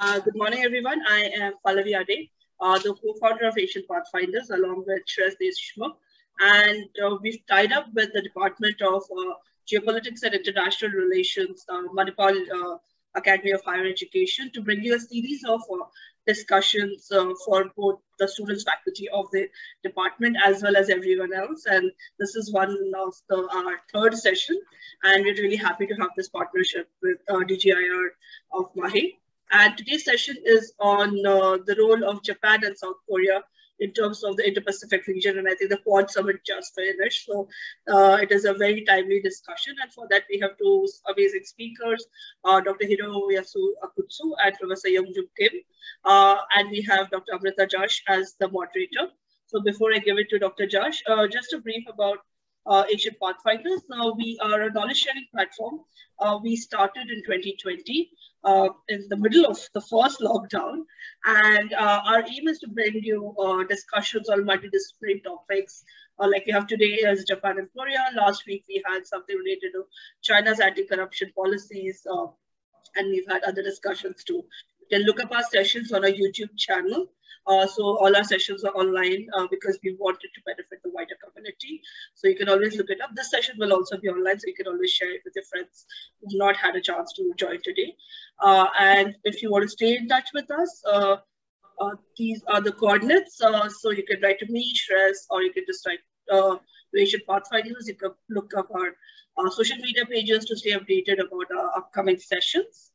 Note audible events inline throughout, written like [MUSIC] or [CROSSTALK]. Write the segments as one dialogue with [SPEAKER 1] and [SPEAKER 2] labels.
[SPEAKER 1] Uh, good morning, everyone. I am Pallavi Ade, uh, the co-founder of Asian Pathfinders, along with Shreyas Deshmukh. And uh, we've tied up with the Department of uh, Geopolitics and International Relations, uh, Manipal Academy of Higher Education, to bring you a series of discussions for both the students, faculty of the department, as well as everyone else. And this is one of the, our third session. And we're really happy to have this partnership with DGIR of MAHE. And today's session is on uh, the role of Japan and South Korea in terms of the Indo-Pacific region. And I think the Quad Summit just finished. So uh, it is a very timely discussion. And for that, we have two amazing speakers, uh, Dr. Hiroyasu Akutsu and Professor Youngjun Kim. Uh, and we have Dr. Amrita Jash as the moderator. So before I give it to Dr. Jash, uh, just a brief about uh, Asian Pathfinders. Uh, we are a knowledge sharing platform. Uh, we started in 2020 uh, in the middle of the first lockdown. And uh, our aim is to bring you uh, discussions on multidisciplinary topics. like we have today as Japan and Korea. Last week we had something related to China's anti-corruption policies. and we've had other discussions too. Can look up our sessions on our YouTube channel. Uh, so all our sessions are online uh, because we wanted to benefit the wider community. So you can always look it up. This session will also be online, so you can always share it with your friends who've not had a chance to join today. Uh, and if you want to stay in touch with us, uh, uh, these are the coordinates. Uh, so you can write to me, Shreyas, or you can just write uh, Asian Pathfinders. You can look up our social media pages to stay updated about our upcoming sessions.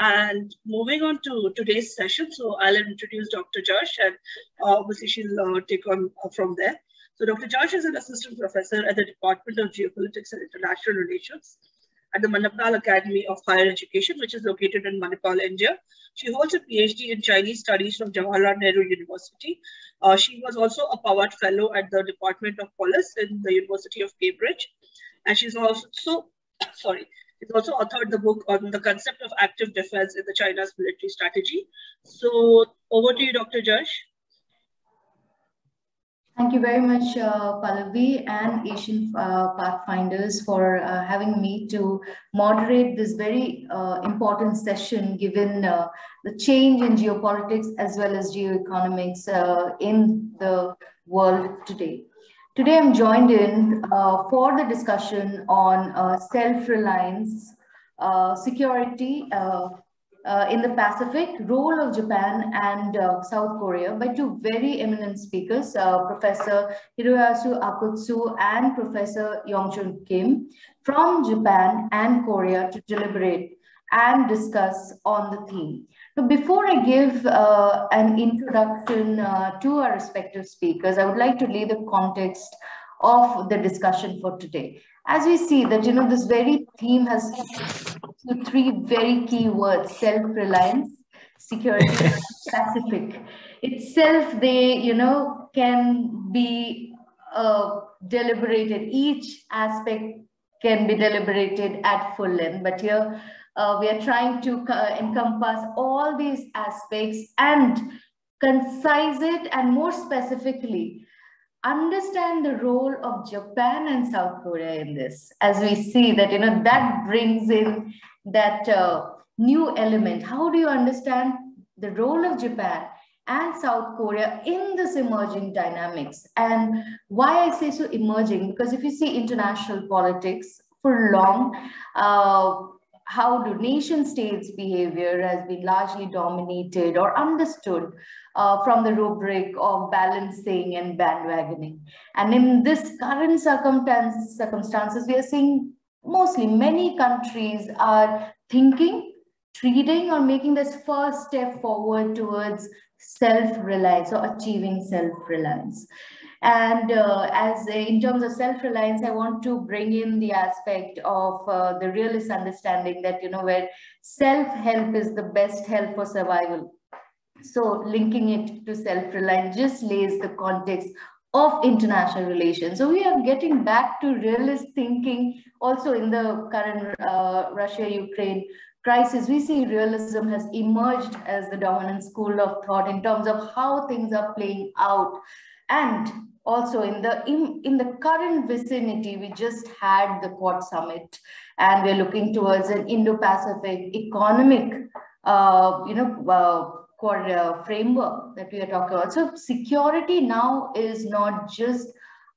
[SPEAKER 1] And moving on to today's session, so I'll introduce Dr. Jash and uh, obviously she'll uh, take on uh, from there. So Dr. Jash is an assistant professor at the Department of Geopolitics and International Relations at the Manipal Academy of Higher Education, which is located in Manipal, India. She holds a PhD in Chinese studies from Jawaharlal Nehru University. Uh, she was also a Pavate Fellow at the Department of POLIS in the University of Cambridge. And she's also, sorry, He's also authored the book on the concept of active defense in the China's military strategy. So over to you, Dr. Jash.
[SPEAKER 2] Thank you very much, uh, Pallavi and Asian uh, Pathfinders for uh, having me to moderate this very uh, important session given uh, the change in geopolitics as well as geoeconomics uh, in the world today. Today I'm joined in uh, for the discussion on uh, self-reliance, uh, security uh, uh, in the Pacific, role of Japan and uh, South Korea by two very eminent speakers, Professor Hiroyasu Akutsu and Professor Youngjun Kim from Japan and Korea to deliberate and discuss on the theme. So before I give uh, an introduction uh, to our respective speakers, I would like to lay the context of the discussion for today. As we see that, you know, this very theme has three very key words, self-reliance, security, Pacific. Itself, they, you know, can be uh, deliberated. Each aspect can be deliberated at full length. But here, uh, we are trying to uh, encompass all these aspects and concise it and more specifically understand the role of Japan and South Korea in this. As we see that, you know, that brings in that uh, new element. How do you understand the role of Japan and South Korea in this emerging dynamics? And why I say so emerging, because if you see international politics for long, uh, how do nation states behavior has been largely dominated or understood uh, from the rubric of balancing and bandwagoning. And in this current circumstance, circumstances, we are seeing mostly many countries are thinking, treating or making this first step forward towards self-reliance or achieving self-reliance. And uh, as in terms of self-reliance, I want to bring in the aspect of uh, the realist understanding that, you know, where self-help is the best help for survival. So linking it to self-reliance just lays the context of international relations. So we are getting back to realist thinking also in the current uh, Russia-Ukraine crisis. We see realism has emerged as the dominant school of thought in terms of how things are playing out. And also in the in, in the current vicinity we just had the quad summit and we're looking towards an indo-pacific economic uh, you know, uh, uh, framework that we are talking about. So security now is not just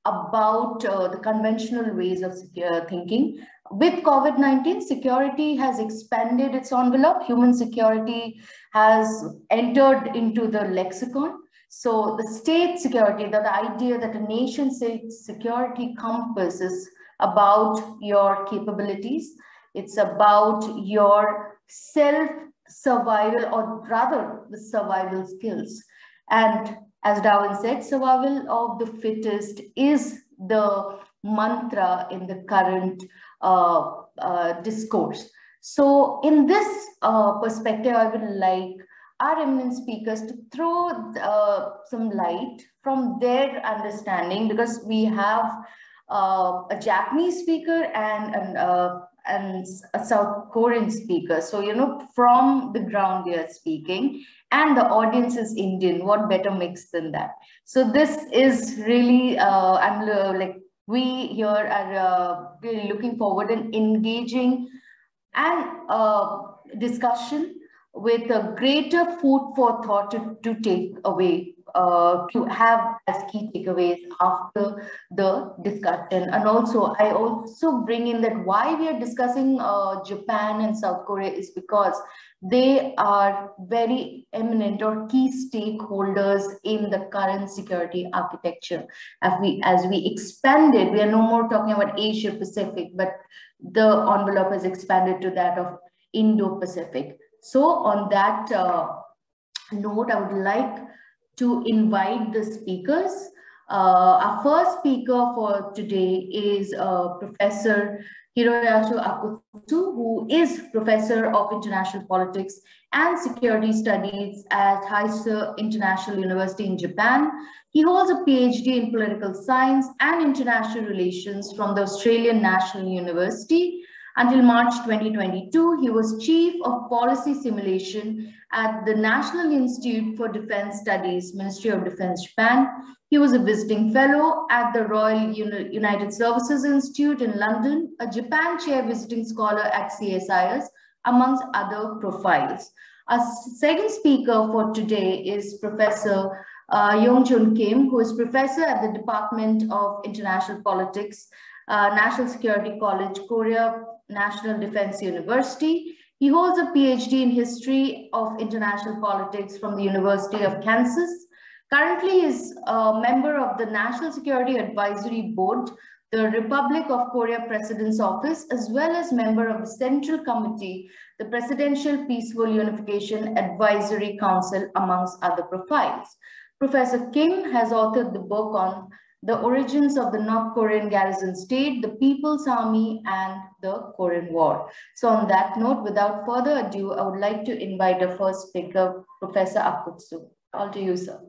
[SPEAKER 2] about uh, the conventional ways of secure thinking. With COVID-19, security has expanded its envelope. Human security has entered into the lexicon. So the state security, the, the idea that a nation state security compass is about your capabilities. It's about your self survival or rather the survival skills. And as Darwin said, survival of the fittest is the mantra in the current uh, uh, discourse. So in this uh, perspective, I would like our eminent speakers to throw uh, some light from their understanding because we have uh, a Japanese speaker and an uh, and a South Korean speaker. So, you know, from the ground they are speaking and the audience is Indian. What better mix than that? So this is really, uh, I'm like, we here are uh, really looking forward and engaging and uh, discussion with a greater food for thought to, to take away uh, to have as key takeaways after the discussion. And also, I also bring in that why we are discussing uh, Japan and South Korea is because they are very eminent or key stakeholders in the current security architecture. As we, as we expanded, we are no more talking about Asia Pacific, but the envelope has expanded to that of Indo-Pacific. So on that uh, note, I would like to invite the speakers. Uh, our first speaker for today is uh, Professor Hiroyasu Akutsu, who is Professor of International Politics and Security Studies at Heisei International University in Japan. He holds a PhD in Political Science and International Relations from the Australian National University until March 2022, he was Chief of Policy Simulation at the National Institute for Defense Studies, Ministry of Defense, Japan. He was a visiting fellow at the Royal United Services Institute in London, a Japan Chair visiting scholar at CSIS, amongst other profiles. Our second speaker for today is Professor uh, Youngjun Kim, who is professor at the Department of International Politics, uh, National Security College, Korea National Defense University. He holds a PhD in History of International Politics from the University of Kansas. Currently is a member of the National Security Advisory Board, the Republic of Korea President's Office, as well as member of the Central Committee, the Presidential Peaceful Unification Advisory Council, amongst other profiles. Professor Kim has authored the book on the origins of the North Korean garrison state, the People's Army, and the Korean War. So on that note, without further ado, I would like to invite the first speaker, Professor Akutsu. All to you, sir.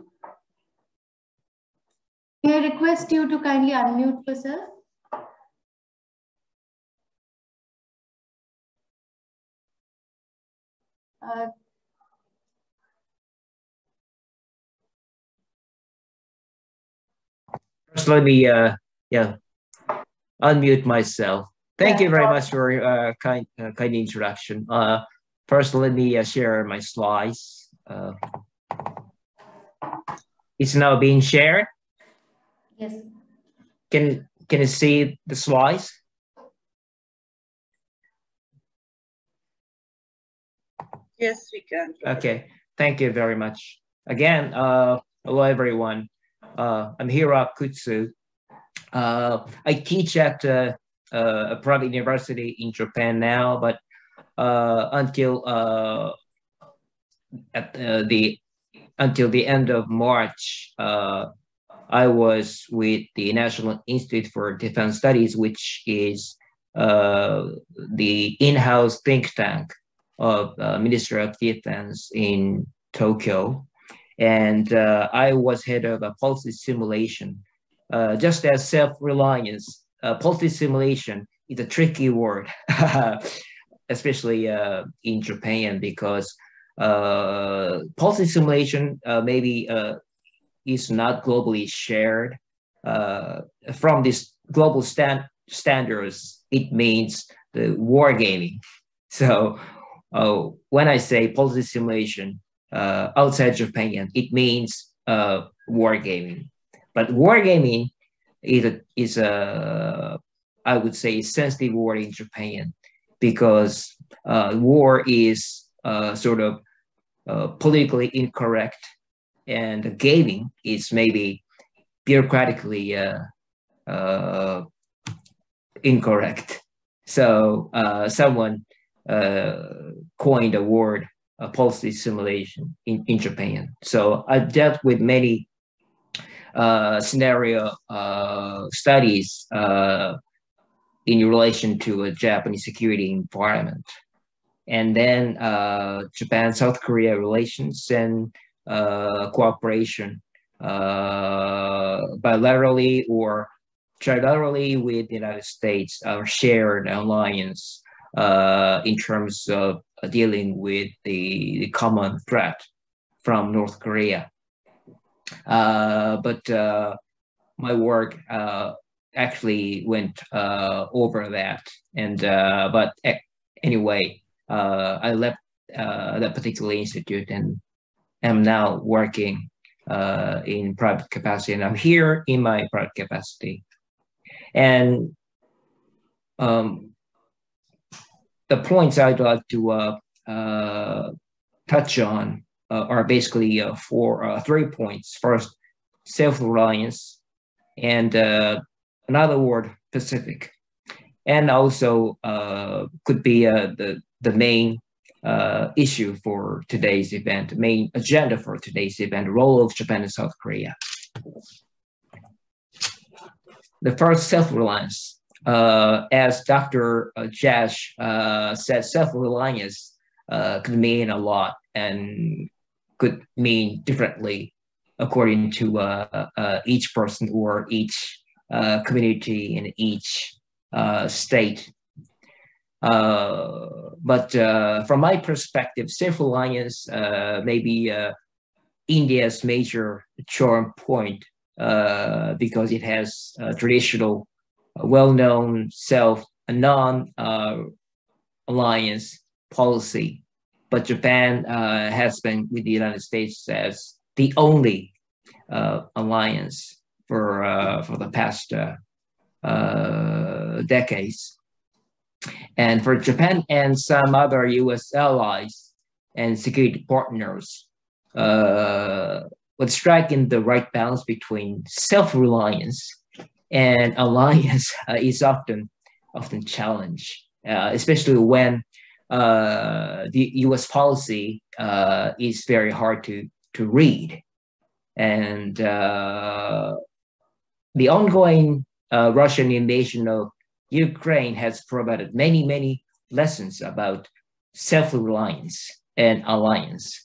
[SPEAKER 2] May I request you to kindly unmute yourself? Uh,
[SPEAKER 3] First, let me uh, yeah unmute myself. Thank you very much for uh, kind uh, kind introduction. Uh, first, let me uh, share my slides. Uh, it's now being shared.
[SPEAKER 2] Yes.
[SPEAKER 3] Can can you see the slides?
[SPEAKER 1] Yes, we can.
[SPEAKER 3] Okay. Thank you very much. Again, uh, hello everyone. Uh, I'm Hiro Akutsu. Uh, I teach at uh, uh, a private university in Japan now, but uh, until uh, at the until the end of March, I was with the National Institute for Defense Studies, which is the in-house think tank of Ministry of Defense in Tokyo and uh, I was head of a policy simulation. Uh, just as self-reliance, uh, policy simulation is a tricky word, [LAUGHS] especially uh, in Japan, because uh, policy simulation uh, maybe is not globally shared. from this global stand standards, it means the war gaming. [LAUGHS] So when I say policy simulation uh, outside Japan, it means uh, wargaming. But wargaming is a, is a I would say sensitive word in Japan because uh, war is uh, sort of uh, politically incorrect, and gaming is maybe bureaucratically uh, incorrect. So someone coined a word policy simulation in, in Japan. So I dealt with many scenario studies in relation to a Japanese security environment. And then uh, Japan South Korea relations and uh, cooperation uh, bilaterally or trilaterally with the United States, our shared alliance uh, in terms of dealing with the, the common threat from North Korea. Uh, but uh, my work uh, actually went uh, over that. And uh, but anyway, uh, I left uh, that particular institute and am now working uh, in private capacity, and I'm here in my private capacity. And um, the points I'd like to uh, touch on are basically four, three points. First, self-reliance, and another word, Pacific, and also uh, could be uh, the the main uh, issue for today's event, main agenda for today's event, role of Japan and South Korea. The first self-reliance, uh, as Dr. Uh, Jash uh, said, self-reliance could mean a lot and could mean differently according to each person or each uh, community in each uh, state. Uh, but uh, from my perspective, self-reliance uh, may be uh, India's major charm point because it has traditional, well-known self, non-alliance policy. But Japan has been with the United States as the only alliance for uh, for the past uh, uh, decades. And for Japan and some other U.S. allies and security partners, uh, striking the right balance between self-reliance and [LAUGHS] alliance uh, is often often challenged, uh, especially when uh, the U.S. policy uh, is very hard to to read, and uh, the ongoing uh, Russian invasion of Ukraine has provided many, many lessons about self-reliance and alliance.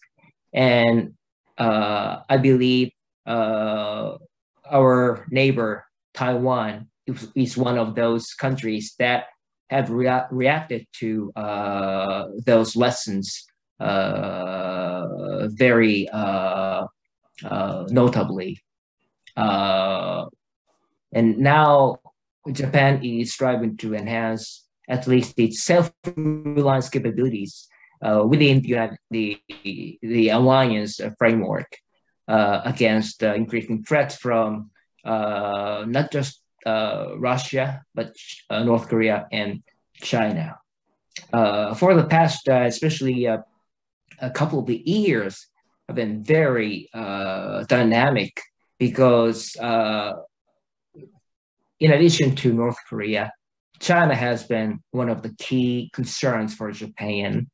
[SPEAKER 3] And I believe our neighbor, Taiwan, is, one of those countries that have rea reacted to uh, those lessons uh, very uh, notably. And now Japan is striving to enhance at least its self-reliance capabilities uh, within the, the, the alliance framework uh, against uh, increasing threats from uh, not just uh, Russia, but uh, North Korea and China. for the past, especially a couple of the years, have been very dynamic because in addition to North Korea, China has been one of the key concerns for Japan.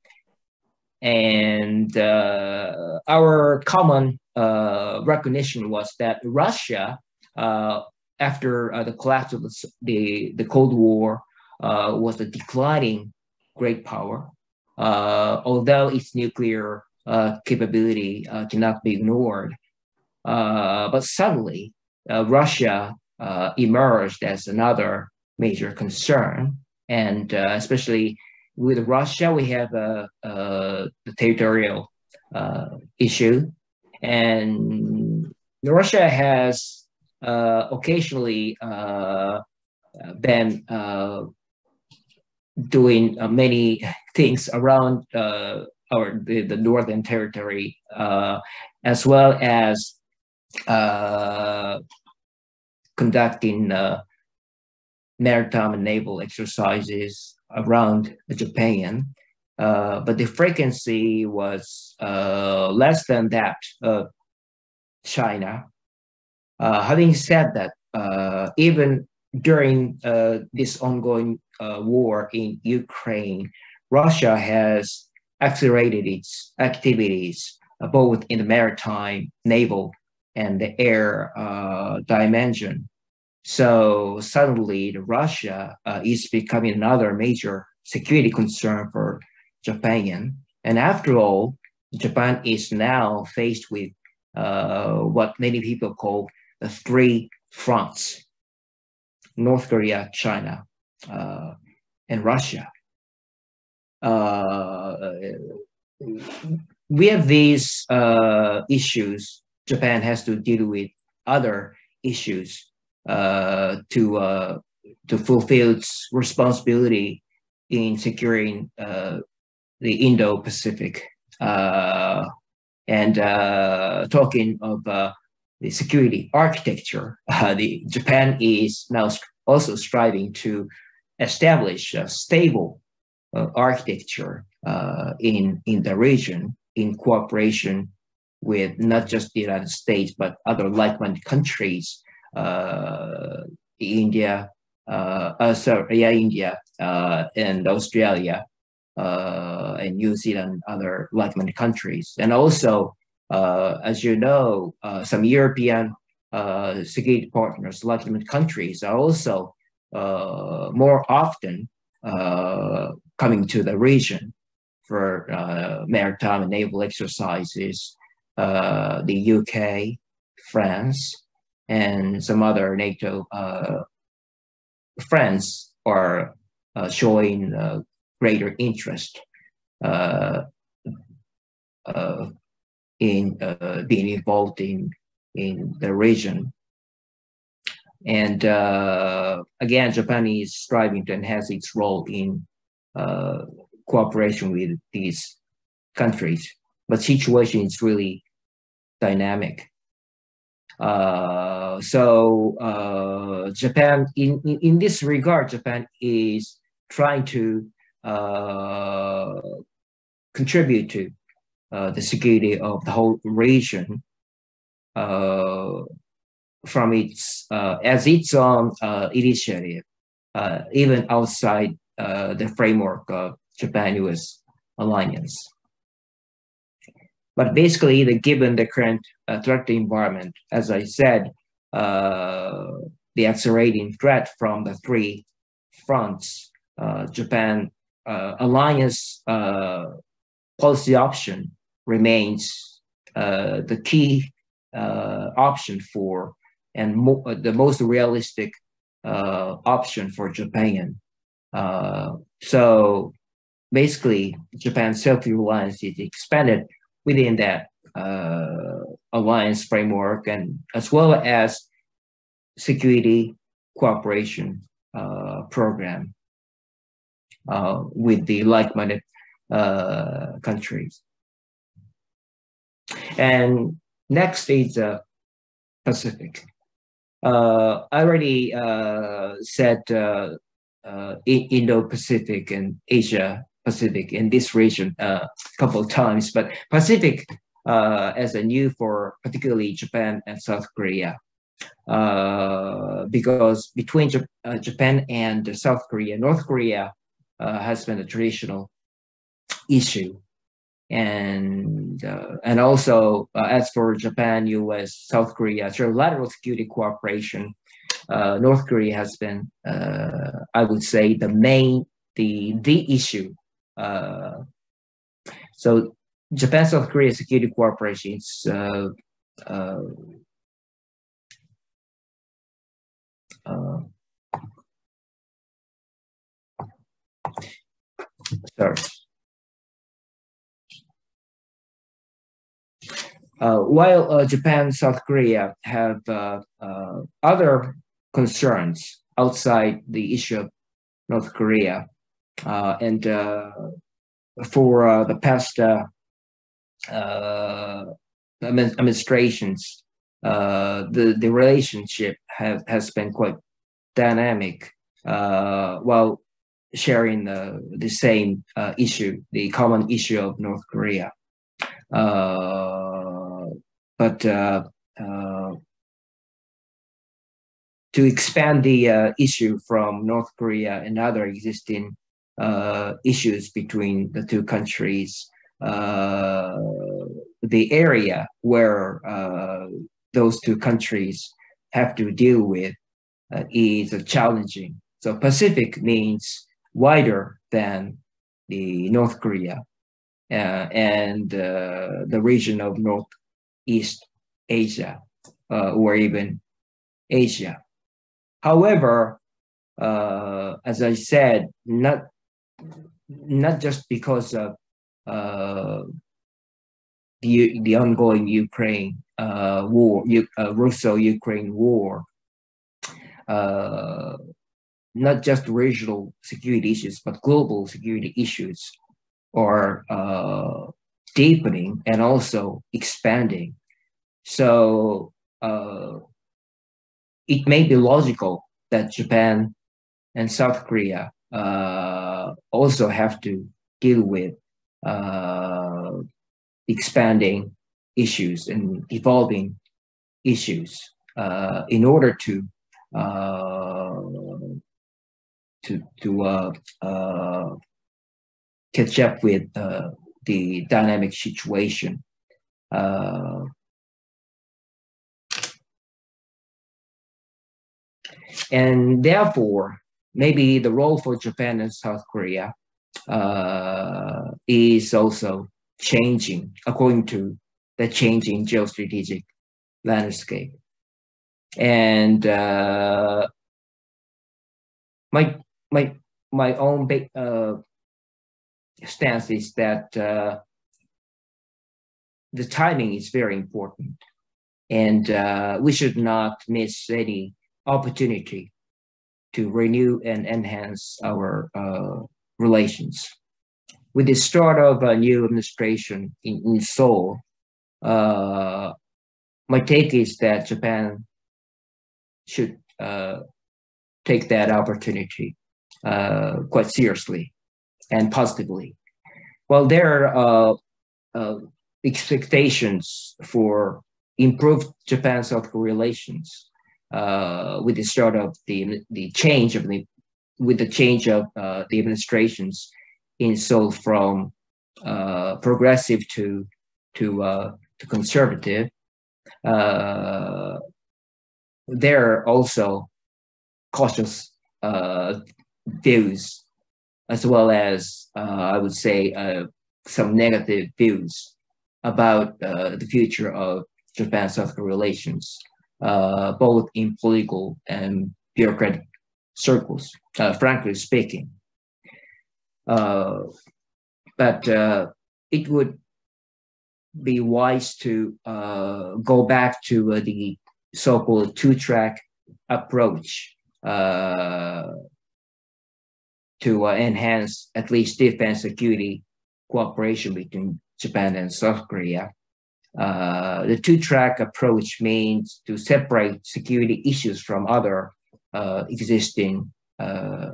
[SPEAKER 3] And uh, our common uh, recognition was that Russia, uh, after uh, the collapse of the, the, the Cold War, uh, was a declining great power. Uh, although its nuclear capability cannot be ignored. but suddenly, Russia uh, emerged as another major concern. And uh, especially with Russia, we have a, a territorial uh, issue. And Russia has uh, occasionally uh, been uh, doing uh, many things around uh, our the, the northern territory, uh, as well as uh, conducting uh, maritime and naval exercises around Japan. Uh, but the frequency was less than that of China. Having said that, even during this ongoing war in Ukraine, Russia has accelerated its activities uh, both in the maritime, naval, and the air uh, dimension. So suddenly, Russia uh, is becoming another major security concern for Japan. And after all, Japan is now faced with uh, what many people call the three fronts North Korea, China, uh, and Russia. Uh, we have these uh, issues. Japan has to deal with other issues uh, to uh, to fulfill its responsibility in securing uh, the Indo-Pacific. And talking of the security architecture, [LAUGHS] the Japan is now also striving to establish a stable uh, architecture uh, in in the region in cooperation with not just the United States but other like-minded countries, uh, India, uh, uh, sorry, yeah, India uh, and Australia and New Zealand, other like-minded countries, and also, as you know, some European security partners, like-minded countries, are also more often uh, coming to the region for uh, maritime and naval exercises, uh, the UK, France, and some other NATO uh, friends are uh, showing uh, greater interest in being involved in, in the region. And uh, again, Japan is striving to enhance its role in uh, cooperation with these countries. But situation is really dynamic. Uh, so uh, Japan, in, in, in, this regard, Japan is trying to uh, contribute to uh, Uh, the security of the whole region uh, from its uh, as its own uh, initiative, uh, even outside uh, the framework of Japan-U.S. alliance. But basically, the, given the current threat environment, as I said, the accelerating threat from the three fronts, Japan alliance policy option remains uh, the key uh, option for and mo uh, the most realistic uh, option for Japan. Uh, so basically, Japan's self-reliance is expanded within that uh, alliance framework and as well as security cooperation program with the like-minded countries. And next is the Pacific uh, I already uh, said uh, uh, Indo-Pacific and Asia Pacific in this region a uh, couple of times, but Pacific uh, as a new for particularly Japan and South Korea. Uh, because between uh, Japan and South Korea, North Korea uh, has been a traditional issue and uh, and also uh, as for Japan, U.S., South Korea, trilateral security cooperation, uh, North Korea has been, uh, I would say, the main the the issue. Uh, so Japan South Korea security cooperation is. Uh, sorry. Uh, while uh, Japan, South Korea have uh, uh, other concerns outside the issue of North Korea, uh, and uh, for the past administrations, the the relationship has has been quite dynamic while sharing the the same issue, the common issue of North Korea. But to expand the uh, issue from North Korea and other existing uh, issues between the two countries, uh, the area where uh, those two countries have to deal with uh, is challenging. So Pacific means wider than the North Korea uh, and the region of Northeast Asia or even Asia. However, uh, as I said, not not just because of uh, the the ongoing Ukraine uh, war, uh, Russo-Ukraine war, uh, not just regional security issues, but global security issues are uh, deepening and also expanding. So it may be logical that Japan and South Korea uh, also have to deal with uh, expanding issues and evolving issues uh, in order to uh, to to uh, uh, catch up with the dynamic situation. And therefore, maybe the role for Japan and South Korea uh, is also changing according to the changing geostrategic landscape. And uh, my my my own uh, stance is that uh, the timing is very important, and uh, we should not miss any opportunity to renew and enhance our uh, relations. With the start of a new administration in, in Seoul, uh, my take is that Japan should uh, take that opportunity uh, quite seriously and positively. Well, there are uh, uh, expectations for improved Japan-South Korea relations uh, with the start of the the change of the with the change of uh, the administrations in Seoul from progressive to to to conservative. Uh, there are also cautious uh, views, as well as I would say some negative views about the future of Japan-South Korea relations uh, both in political and bureaucratic circles, uh, frankly speaking. Uh, but uh, it would be wise to uh, go back to uh, the so-called two-track approach to enhance at least defense security cooperation between Japan and South Korea uh, the two-track approach means to separate security issues from other uh, existing uh,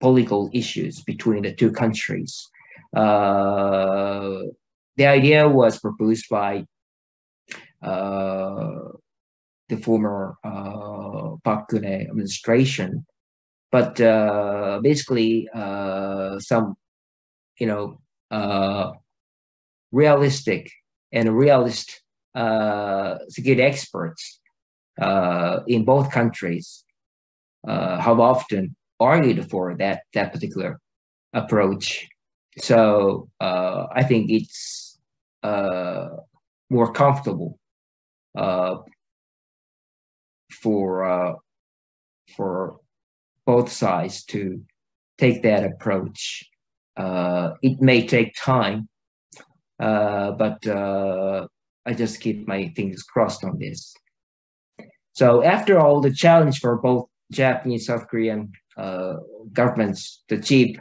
[SPEAKER 3] political issues between the two countries. Uh, the idea was proposed by uh, the former Park Geun-hye administration, but basically some, you know, realistic and realist uh, security experts uh, in both countries uh, have often argued for that that particular approach. So uh, I think it's uh, more comfortable uh, for for both sides to take that approach. it may take time uh, but uh, I just keep my fingers crossed on this. So after all, the challenge for both Japanese, South Korean uh, governments, the chief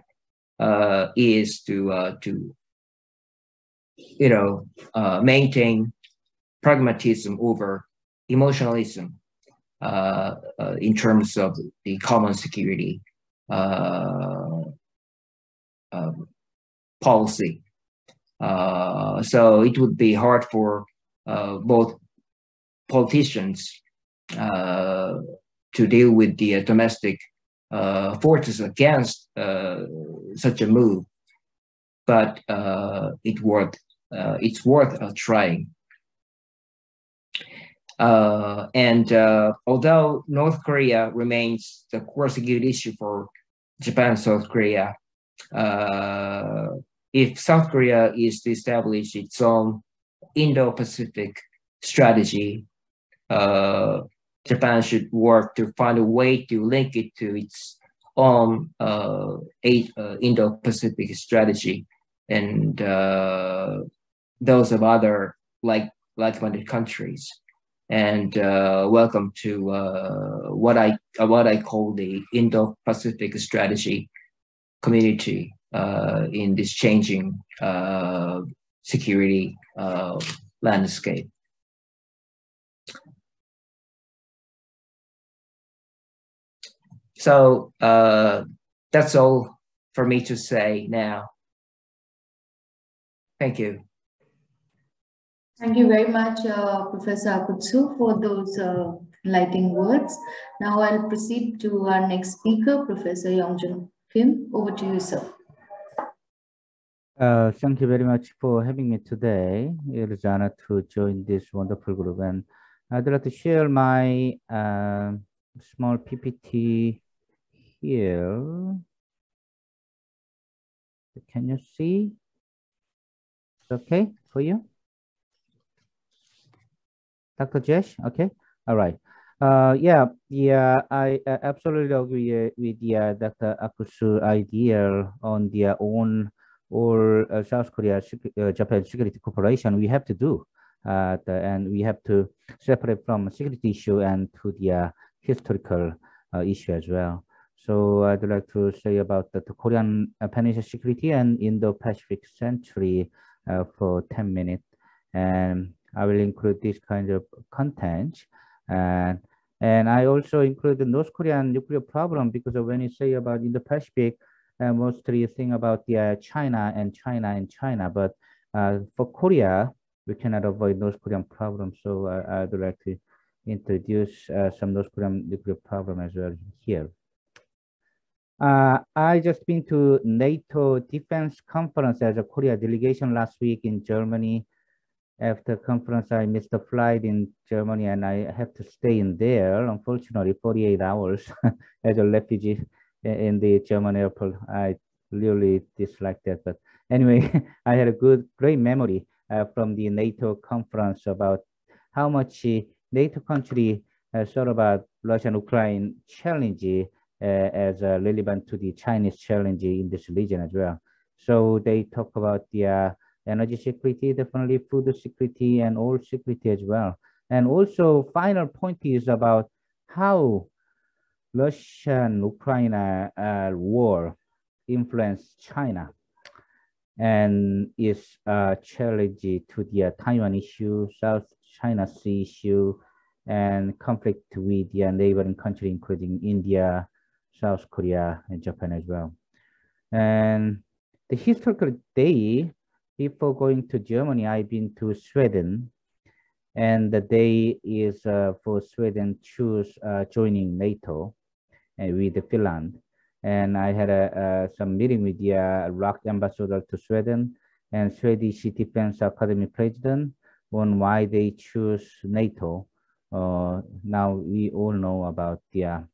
[SPEAKER 3] uh, is to uh, to you know uh, maintain pragmatism over emotionalism uh, uh, in terms of the common security um, policy. so it would be hard for both politicians to deal with the domestic uh, forces against uh, such a move, but uh, it worth, uh, it's worth trying. Uh, and uh, although North Korea remains the core security issue for Japan South Korea, if South Korea is to establish its own Indo-Pacific strategy, Japan should work to find a way to link it to its own uh, uh, Indo-Pacific strategy and uh, those of other like like-minded countries. And uh, welcome to uh, what I uh, what I call the Indo-Pacific strategy community in this changing security landscape. So uh, that's all for me to say now. Thank you.
[SPEAKER 2] Thank you very much, uh, Professor Akutsu, for those uh, enlightening words. Now I'll proceed to our next speaker, Professor Youngjun Kim. Over to you, sir.
[SPEAKER 4] Uh, thank you very much for having me today. It is an honor to join this wonderful group. And I'd like to share my uh, small PPT here. Can you see? It's Okay for you? Dr. Jash, okay, all right. Uh, yeah, yeah, I uh, absolutely agree uh, with uh, Dr. Akutsu idea on their own or uh, South Korea, uh, Japan security cooperation we have to do. Uh, the, and we have to separate from security issue and to the uh, historical uh, issue as well. So I'd like to say about the, the Korean uh, Peninsula security and Indo-Pacific century for 10 minutes. And I will include this kind of content. And, and I also include the North Korean nuclear problem because when you say about Indo-Pacific, uh, mostly you think about the uh, China and China and China. But uh, for Korea, we cannot avoid North Korean problem. So uh, I'd like to introduce uh, some North Korean nuclear problem as well here. Uh, I just been to NATO Defense Conference as a Korea delegation last week in Germany. After conference, I missed the flight in Germany and I have to stay in there, unfortunately, 48 hours [LAUGHS] as a refugee in the German airport. I really dislike that. But anyway, [LAUGHS] I had a good, great memory uh, from the NATO conference about how much NATO country uh, thought about Russian-Ukraine challenge uh, as uh, relevant to the Chinese challenge in this region as well. So they talk about the energy security, definitely food security and oil security as well. And also final point is about how Russian-Ukraine uh, war influenced China and is a challenge to the uh, Taiwan issue, South China Sea issue, and conflict with the neighboring country, including India, South Korea and Japan as well. And the historical day before going to Germany, I've been to Sweden and the day is uh, for Sweden choose uh, joining NATO uh, with Finland. And I had a, some meeting with the uh, ambassador to Sweden and Swedish Defense Academy president on why they choose NATO. Uh, now we all know about the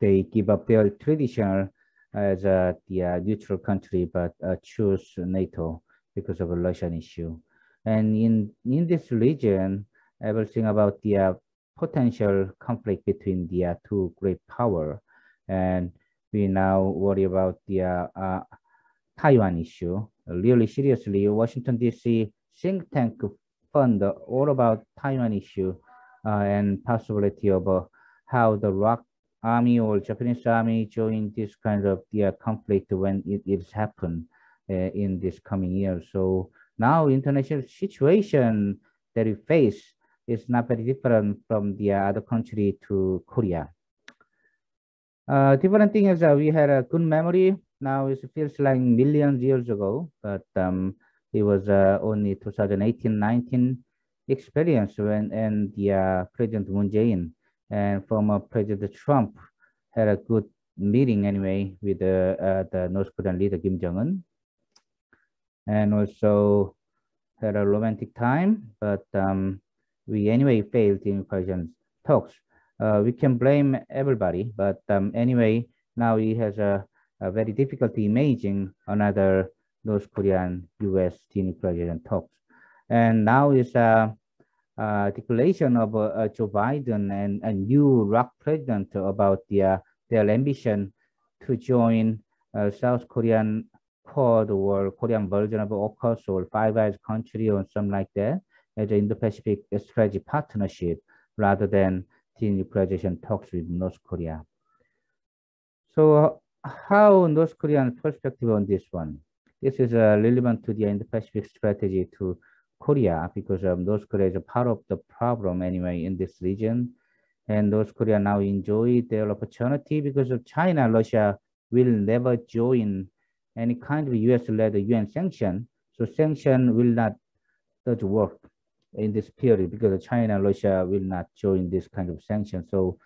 [SPEAKER 4] they give up their traditional as a the, uh, neutral country, but uh, choose NATO because of a Russian issue. And in, in this region, everything about the uh, potential conflict between the uh, two great power. And we now worry about the uh, uh, Taiwan issue. Really seriously, Washington DC think tank fund all about Taiwan issue and possibility of how the ROK army or Japanese army join this kind of yeah, conflict when it is happen uh, in this coming year. So now international situation that we face is not very different from the other country to Korea. Uh, different thing is that we had a good memory. Now it feels like millions years ago, but um, it was uh, only 2018-19 experience when and the uh, President Moon Jae-in and former President Trump had a good meeting anyway with the, uh, the North Korean leader Kim Jong-un and also had a romantic time, but um, we anyway failed in coalition talks. Uh, we can blame everybody, but um, anyway, now he has a, a very difficult imaging another North Korean US denuclearization talks. And now is a declaration of uh, Joe Biden and a new ROK president about the, uh, their ambition to join uh, South Korean Quad or Korean version of AUKUS or Five Eyes country or something like that as an Indo-Pacific strategy partnership rather than denuclearization talks with North Korea. So how North Korean perspective on this one? This is uh, relevant to the Indo-Pacific strategy to Korea because um, North Korea is a part of the problem anyway in this region. And North Korea now enjoy their opportunity because of China, Russia will never join any kind of US-led UN sanction. So sanction will not does work in this period because China Russia will not join this kind of sanction. So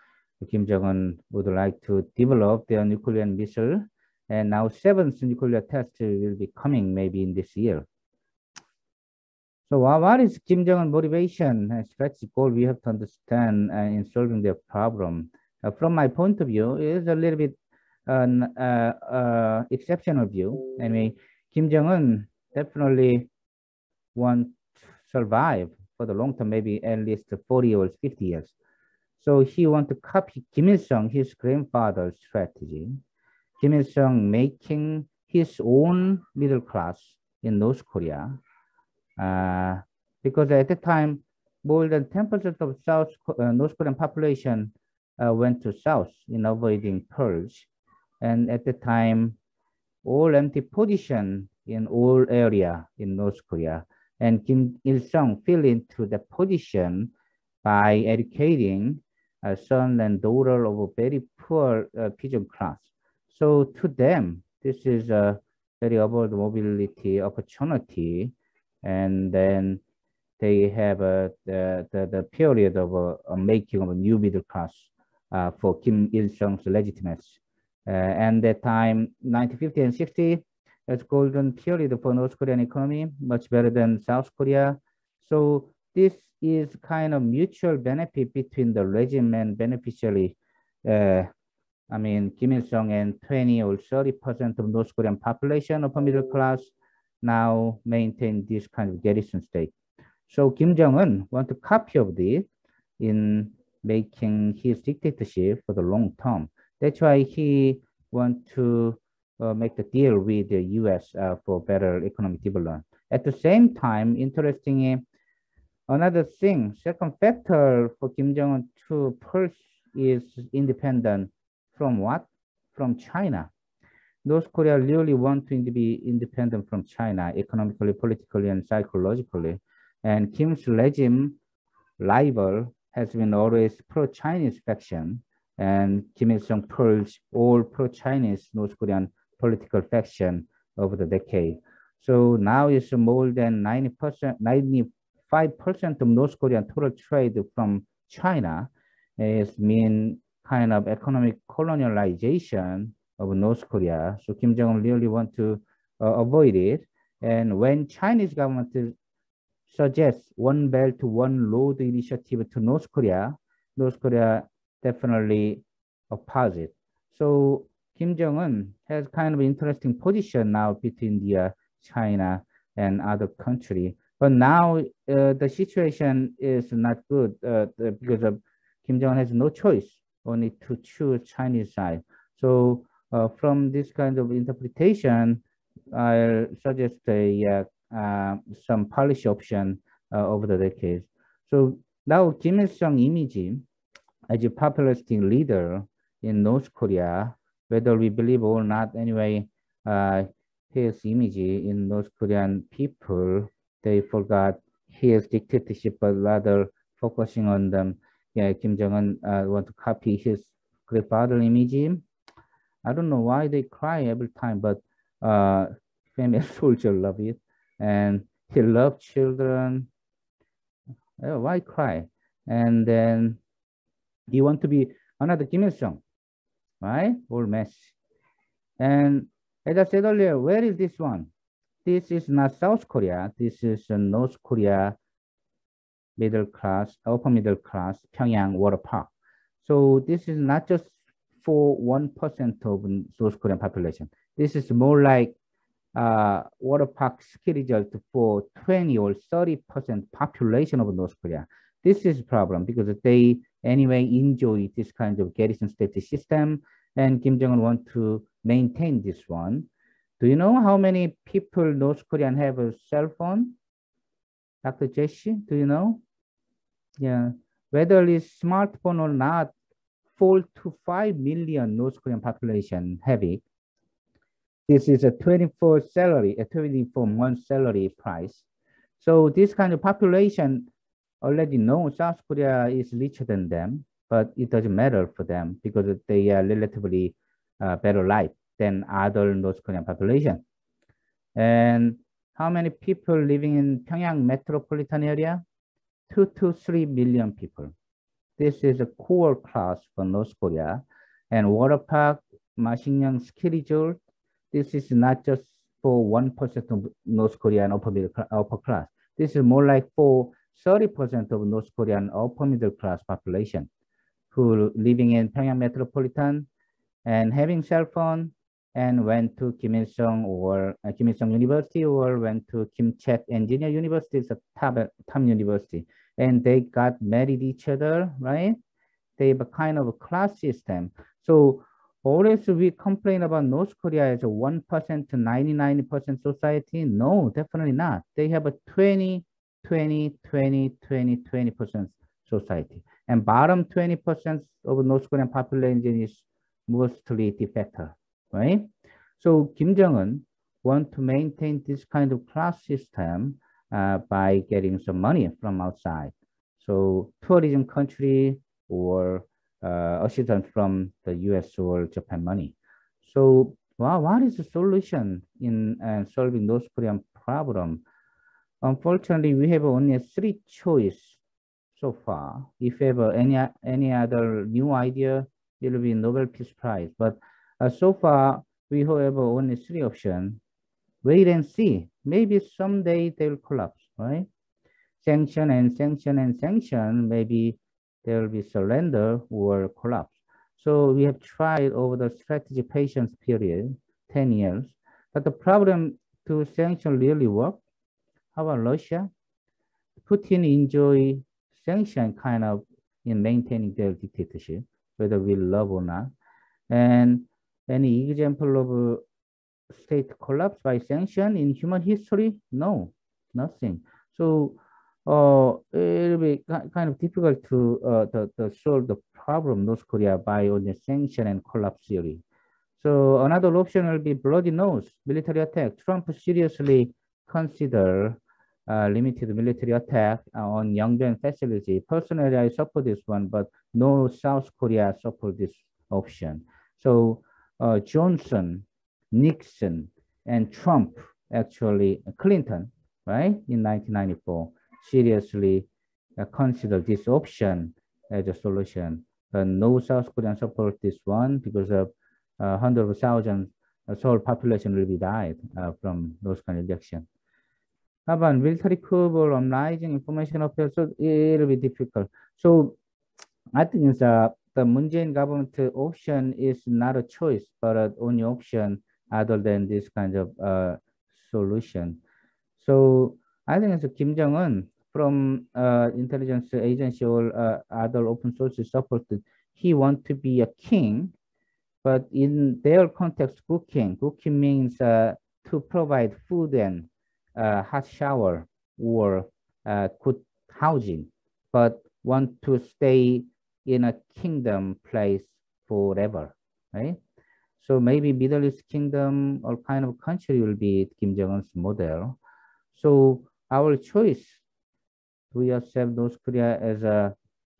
[SPEAKER 4] Kim Jong-un would like to develop their nuclear missile and now seventh nuclear test will be coming maybe in this year. So what is Kim Jong-un motivation and strategic goal we have to understand uh, in solving their problem? Uh, from my point of view, it is a little bit an uh, uh, exceptional view. Mean, Kim Jong-un definitely want to survive for the long term, maybe at least 40 or 50 years. So he want to copy Kim Il-sung, his grandfather's strategy. Kim Il-sung making his own middle class in North Korea. Uh, because at the time, more than 10% of South uh, North Korean population uh, went to South in avoiding purge. And at the time, all empty position in all area in North Korea. And Kim Il-sung fell into the position by educating a son and daughter of a very poor uh, peasant class. So to them, this is a very about mobility opportunity. And then they have a, the, the, the period of a making of a new middle class uh, for Kim Il-sung's legitimacy. Uh, and that time, 1950 and 60, it's golden period for North Korean economy, much better than South Korea. So this is kind of mutual benefit between the regime and beneficiary. Uh, I mean, Kim Il-sung and 20 or 30% of North Korean population of middle class now maintain this kind of garrison state. So Kim Jong-un want a copy of this in making his dictatorship for the long term. That's why he want to uh, make the deal with the U.S. Uh, for better economic development. At the same time, interestingly, another thing, second factor for Kim Jong-un to push is independent from what? From China. North Korea really want to be independent from China economically, politically, and psychologically. And Kim's regime rival has been always pro-Chinese faction, and Kim Il-sung purged all pro-Chinese North Korean political faction over the decade. So now it's more than 90%, 95% of North Korean total trade from China is mean kind of economic colonialization of North Korea. So Kim Jong-un really want to uh, avoid it. And when Chinese government suggests one belt, one road initiative to North Korea, North Korea definitely oppose it. So Kim Jong-un has kind of interesting position now between the uh, China and other country. But now uh, the situation is not good uh, because Kim Jong-un has no choice, only to choose Chinese side. So uh, from this kind of interpretation, I suggest a, uh, some policy option uh, over the decades. So now Kim Il-sung image as a populistic leader in North Korea, whether we believe or not, anyway, uh, his image in North Korean people, they forgot his dictatorship, but rather focusing on them. Yeah, Kim Jong-un uh, want to copy his grandfather image. I don't know why they cry every time, but uh, famous [LAUGHS] soldier love it. And he loved children. Oh, why cry? And then he want to be another Kim Il-sung, right? Old mess. And as I said earlier, where is this one? This is not South Korea. This is North Korea middle class, upper middle class, Pyongyang water park. So this is not just for 1% of South Korean population. This is more like uh, water park ski for 20 or 30% population of North Korea. This is a problem because they anyway enjoy this kind of garrison state system and Kim Jong-un want to maintain this one. Do you know how many people North Korean have a cell phone? Dr. Jash, do you know? Yeah, whether it's smartphone or not, four to five million North Korean population it. This is a 24 salary, a 24 month salary price. So this kind of population already know South Korea is richer than them, but it doesn't matter for them because they are relatively uh, better life than other North Korean population. And how many people living in Pyongyang metropolitan area? Two to three million people. This is a core class for North Korea. And water park, Masikryong ski resort, this is not just for 1% of North Korean upper, middle, upper class. This is more like for 30% of North Korean upper middle class population who living in Pyongyang metropolitan and having cell phone and went to Kim Il-sung or uh, Kim Il-sung University or went to Kim Chaek Engineer University, it's a top, top university. And they got married each other, right? They have a kind of a class system. So always we complain about North Korea as a 1% to 99% society. No, definitely not. They have a 20, 20, 20, 20, 20% society. And bottom 20% of North Korean population is mostly defector, right? So Kim Jong-un want to maintain this kind of class system uh, by getting some money from outside. So tourism country or uh, assistance from the US or Japan money. So wow, what is the solution in uh, solving North Korean problem? Unfortunately, we have only three choice so far. If ever any, any other new idea, it will be Nobel Peace Prize. But uh, so far, we have only three options. Wait and see. Maybe someday they will collapse, right? Sanction and sanction and sanction, maybe there will be surrender or collapse. So we have tried over the strategy patience period, 10 years, but the problem to sanction really work. How about Russia? Putin enjoy sanction kind of in maintaining their dictatorship, whether we love or not. And any example of state collapse by sanction in human history? No, nothing. So uh, it'll be kind of difficult to uh, the, the solve the problem North Korea by only sanction and collapse theory. So another option will be bloody nose, military attack. Trump seriously consider uh, limited military attack on Yongbyon facility. Personally, I support this one, but no South Korea support this option. So uh, Johnson, Nixon, and Trump, actually Clinton, right, in 1994, seriously uh, consider this option as a solution. But no South Korean support this one because of uh, hundreds of thousands uh, Seoul population will be died uh, from those kind of election. How about military coup or uprising information affairs? So it'll be difficult. So I think it's uh, the Moon Jae-in government option is not a choice, but an only option other than this kind of uh, solution. So I think it's Kim Jong-un from uh, intelligence agency or uh, other open sources supported, he want to be a king, but in their context, cooking, cooking means uh, to provide food and uh, hot shower or uh, good housing, but want to stay in a kingdom place forever, right? So maybe Middle East kingdom or kind of country will be Kim Jong-un's model. So our choice, do we accept North Korea as a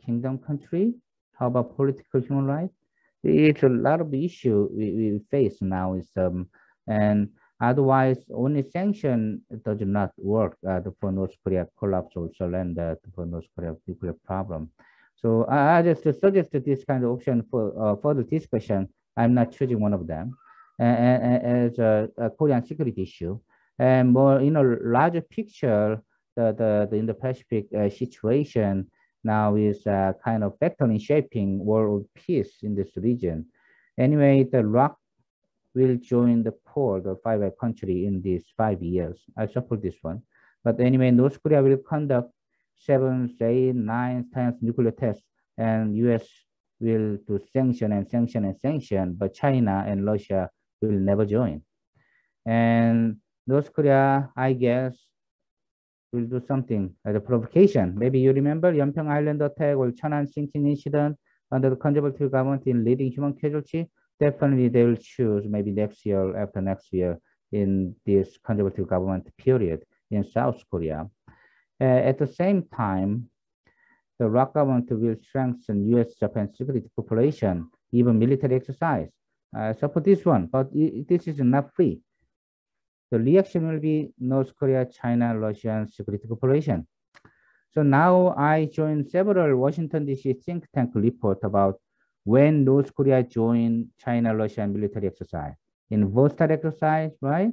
[SPEAKER 4] kingdom country? How about political human rights? It's a lot of issue we, we face now is um, and otherwise only sanction does not work uh, for North Korea collapse or surrender for North Korea nuclear problem. So I, I just suggest this kind of option for uh, further discussion. I'm not choosing one of them as a, a Korean security issue. And more in a larger picture, the, the, the Indo-Pacific uh, situation now is uh, kind of factor in shaping world peace in this region. Anyway, the ROK will join the Quad, the five country in these five years. I support this one. But anyway, North Korea will conduct seven, eight, nine times nuclear tests, and US will to sanction and sanction and sanction, but China and Russia will never join. And North Korea, I guess, will do something as a provocation. Maybe you remember Yeonpyeong Island attack or Cheonan sinking incident under the conservative government in leading human casualty. Definitely they will choose maybe next year, after next year, in this conservative government period in South Korea. Uh, at the same time, the ROK government will strengthen U.S.-Japan security cooperation, even military exercise. Uh, so for this one, but it, this is not free. The reaction will be North Korea, China, Russian security cooperation. So now I joined several Washington DC think tank report about when North Korea joined China, Russia military exercise. In Vostok exercise, right?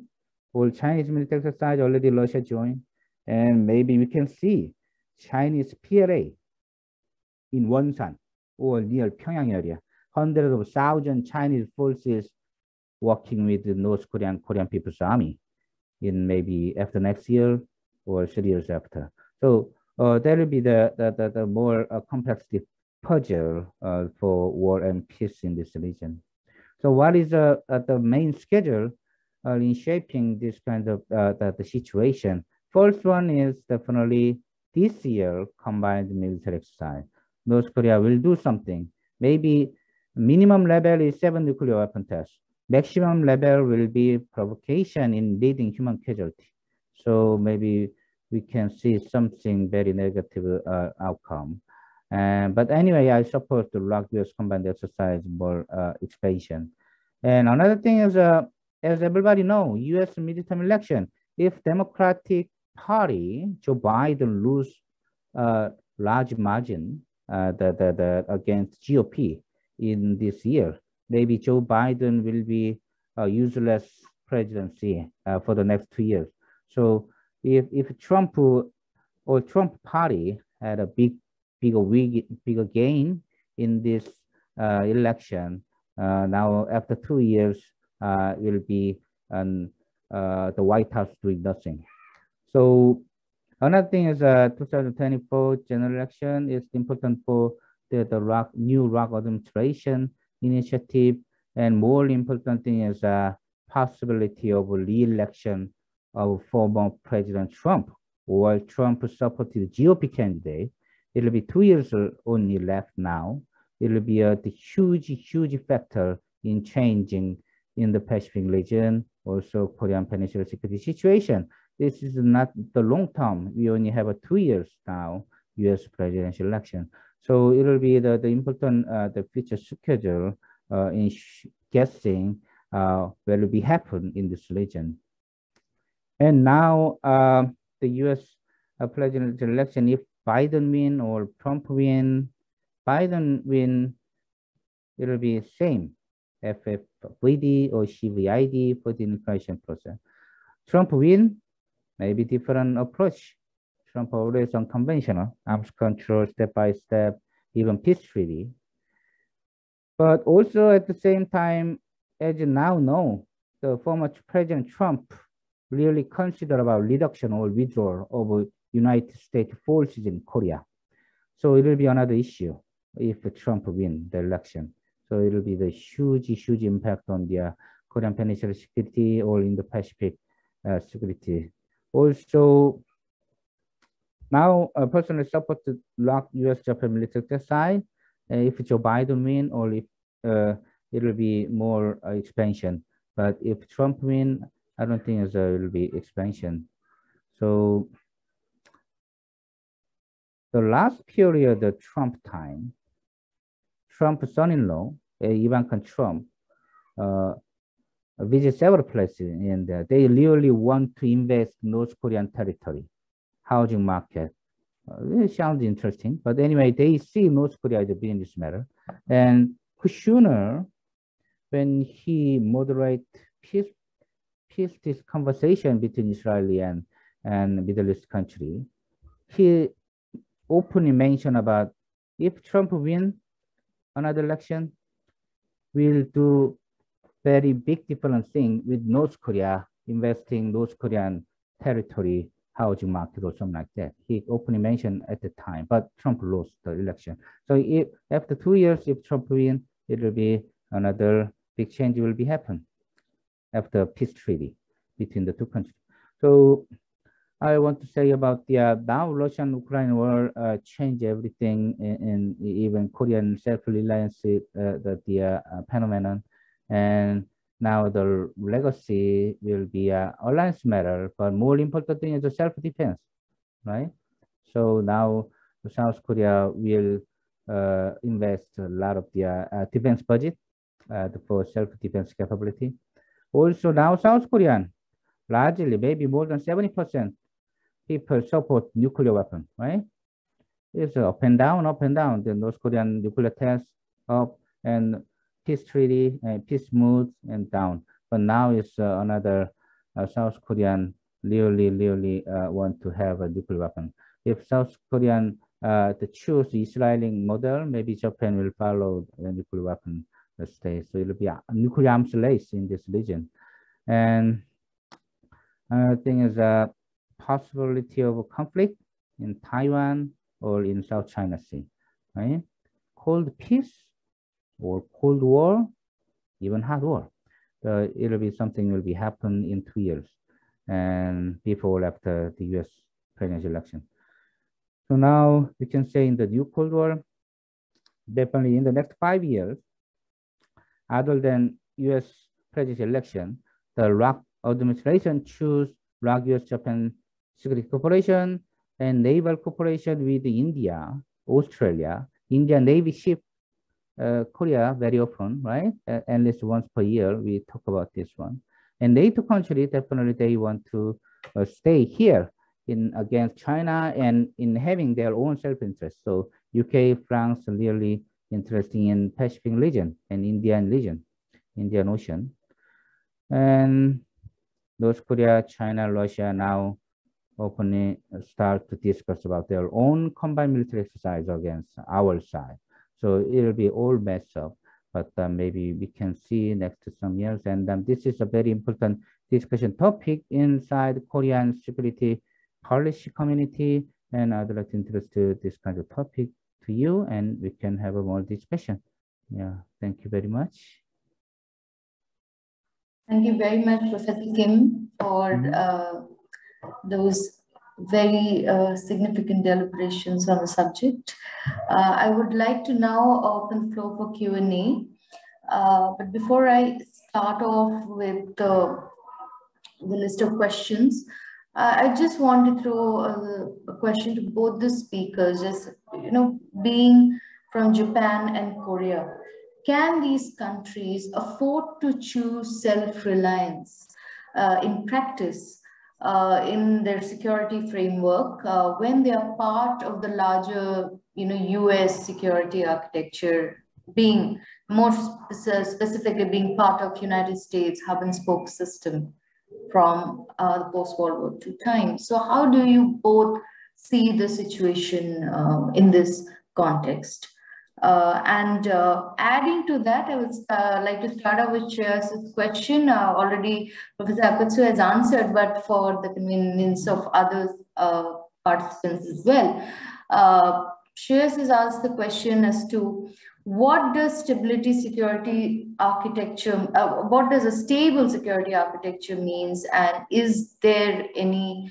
[SPEAKER 4] All Chinese military exercise already Russia joined. And maybe we can see Chinese PLA in Wonsan or near Pyongyang area. Hundreds of thousand Chinese forces working with the North Korean Korean People's Army in maybe after next year or three years after. So uh, that will be the, the, the, the more uh, complex puzzle uh, for war and peace in this region. So what is uh, the main schedule uh, in shaping this kind of uh, the, the situation? First one is definitely this year combined military exercise. North Korea will do something. Maybe minimum level is seven nuclear weapon tests. Maximum level will be provocation in leading human casualty. So maybe we can see something very negative uh, outcome. Uh, but anyway, I support the ROK US combined exercise more uh, expansion. And another thing is, uh, as everybody know, US midterm election, if Democratic party, Joe Biden lose a large margin uh, the, the, the, against GOP in this year, maybe Joe Biden will be a useless presidency uh, for the next two years. So if, if Trump or Trump party had a big, bigger, wig, bigger gain in this uh, election, uh, now after two years, uh, will be um, uh, the White House doing nothing. So another thing is uh, 2024 general election is important for the, the ROK, new ROK administration initiative. And more important thing is uh, possibility of re-election of former President Trump or Trump supported GOP candidate. It'll be two years only left now. It'll be a the huge, huge factor in changing in the Pacific region, also Korean Peninsula security situation this is not the long term. We only have a two years now, U.S. presidential election. So it will be the, the important uh, the future schedule uh, in guessing uh, what will be happen in this region. And now uh, the U.S. Uh, presidential election, if Biden win or Trump win, Biden win, it will be same FFVD or CVID for the inflation process. Trump win, maybe different approach. Trump always unconventional, arms control, step by step, even peace treaty. But also at the same time, as you now know, the former President Trump really considered about reduction or withdrawal of United States forces in Korea. So it will be another issue if Trump win the election. So it will be the huge, huge impact on the Korean Peninsula security or in the Pacific uh, security also, now a person is supposed to lock US Japan military side. If Joe Biden win or if uh, it will be more uh, expansion. But if Trump win, I don't think it will be expansion. So the last period, the Trump time, Trump's son-in-law, uh, Ivanka Trump, uh, visit several places and uh, they really want to invest North Korean territory, housing market. Uh, it sounds interesting, but anyway, they see North Korea as a business matter. And Kushner, when he moderate peace, peace this conversation between Israeli and, and Middle East country, he openly mentioned about if Trump win another election, we'll do very big different thing with North Korea investing North Korean territory housing market or something like that. He openly mentioned at the time, but Trump lost the election. So if after two years, if Trump win, it will be another big change will be happen after peace treaty between the two countries. So I want to say about the uh, now Russian-Ukraine war uh, change everything in, in, even Korean self-reliance uh, the, the uh, phenomenon and now the legacy will be a alliance matter, but more important thing is the self-defense, right? So now South Korea will uh, invest a lot of the uh, defense budget uh, for self-defense capability. Also now South Korean, largely maybe more than 70% people support nuclear weapon, right? It's up and down, up and down. The North Korean nuclear test up and peace treaty, peace mood and down. But now it's uh, another uh, South Korean really, really uh, want to have a nuclear weapon. If South Korean to choose Israeli model, maybe Japan will follow the nuclear weapon state. So it'll be a nuclear arms race in this region. And another thing is a possibility of a conflict in Taiwan or in South China Sea, right? Cold peace or Cold War, even hot war. Uh, it'll be something will be happen in two years and before after the US presidential election. So now we can say in the new Cold War, definitely in the next five years, other than US presidential election, the ROK administration choose ROK US Japan Security Cooperation and Naval Cooperation with India, Australia, India Navy ship uh, Korea very often, right? At least once per year, we talk about this one. And NATO country, definitely they want to uh, stay here in against China and in having their own self-interest. So UK, France really interested in Pacific region and Indian region, Indian Ocean. And North Korea, China, Russia now openly start to discuss about their own combined military exercise against our side. So it'll be all messed up, but uh, maybe we can see next to some years. And um, this is a very important discussion topic inside Korean security policy community. And I'd like to introduce this kind of topic to you and we can have a more discussion. Yeah, thank you very much.
[SPEAKER 2] Thank you very much, Professor Kim, for mm -hmm. uh, those very uh, significant deliberations on the subject. Uh, I would like to now open the floor for Q&A. Uh, but before I start off with the, the list of questions, uh, I just want to throw a, a, question to both the speakers, just, you know, being from Japan and Korea, can these countries afford to choose self-reliance uh, in practice uh, in their security framework uh, when they are part of the larger, you know, US security architecture being more spe specifically being part of United States hub and spoke system from uh, the post-World War II time. So how do you both see the situation uh, in this context? Uh, and uh, adding to that, I would uh, like to start off with Shreyas's question. Uh, already Professor Akutsu has answered, but for the convenience of other uh, participants as well. Uh, has asked the question as to what does stability security architecture, uh, what does a stable security architecture means and is there any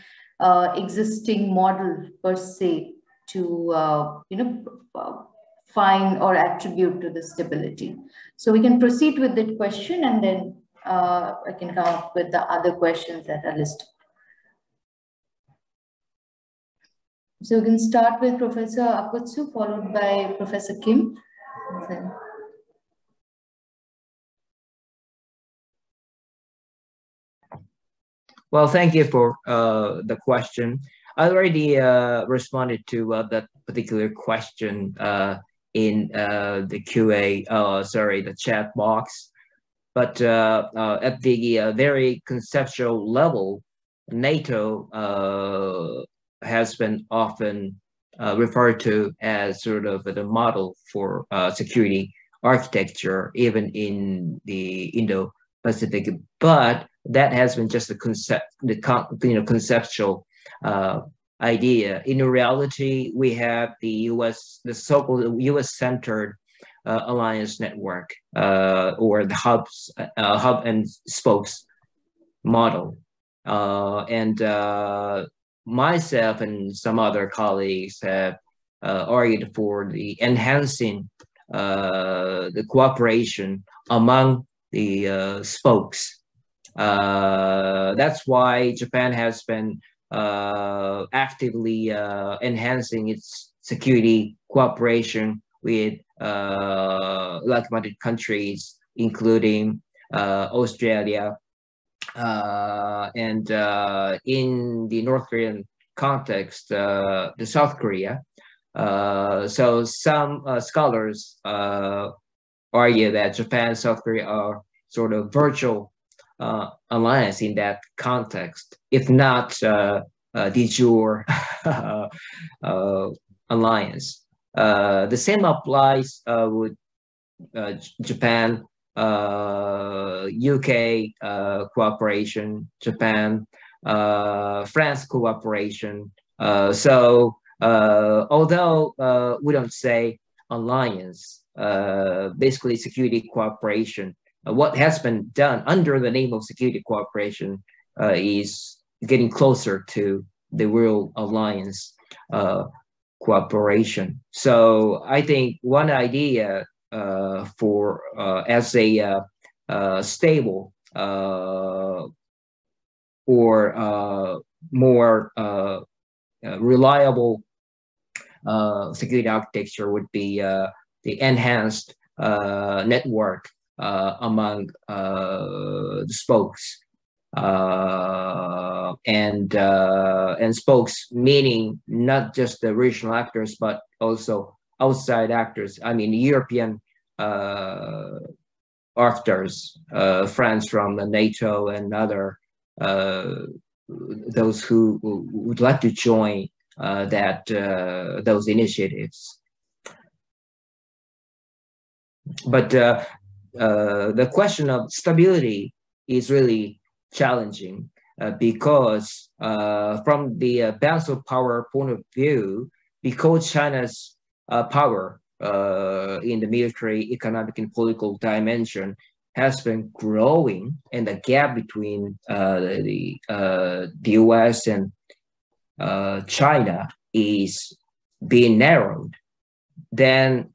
[SPEAKER 2] existing model per se to, you know, find or attribute to the stability? So we can proceed with that question and then uh, I can come up with the other questions that are listed. So we can start with Professor Akutsu, followed by Professor Kim.
[SPEAKER 3] Well, thank you for uh, the question. I already uh, responded to uh, that particular question uh, in uh, the QA, uh, sorry, the chat box. But at the very conceptual level, NATO has been often referred to as sort of the model for security architecture, even in the Indo-Pacific. But that has been just the concept, the you know conceptual uh, idea. In reality, we have the U.S. the so-called U.S.-centered uh, alliance network uh, or the hubs, uh, hub and spokes model, uh, and uh, myself and some other colleagues have argued for the enhancing the cooperation among the spokes uh, that's why Japan has been uh, actively uh, enhancing its security cooperation with uh, like-minded countries, including uh, Australia. Uh, and in the North Korean context, the South Korea. so some scholars argue that Japan and South Korea are sort of virtual uh, alliance in that context, if not uh, uh, de jure [LAUGHS] uh, alliance. Uh, the same applies uh, with Japan, UK cooperation, Japan, France cooperation. so although we don't say alliance, basically security cooperation what has been done under the name of security cooperation uh, is getting closer to the real alliance uh, cooperation. So I think one idea uh, for uh, as a uh, stable or more reliable security architecture would be the enhanced network uh, among uh, the spokes. Uh, and and spokes meaning not just the regional actors but also outside actors. I mean European actors, friends from the NATO and other those who would like to join uh, that uh, those initiatives. But uh, uh, the question of stability is really challenging uh, because uh, from the balance of power point of view, because China's power in the military, economic, and political dimension has been growing, and the gap between the the U.S. and China is being narrowed, then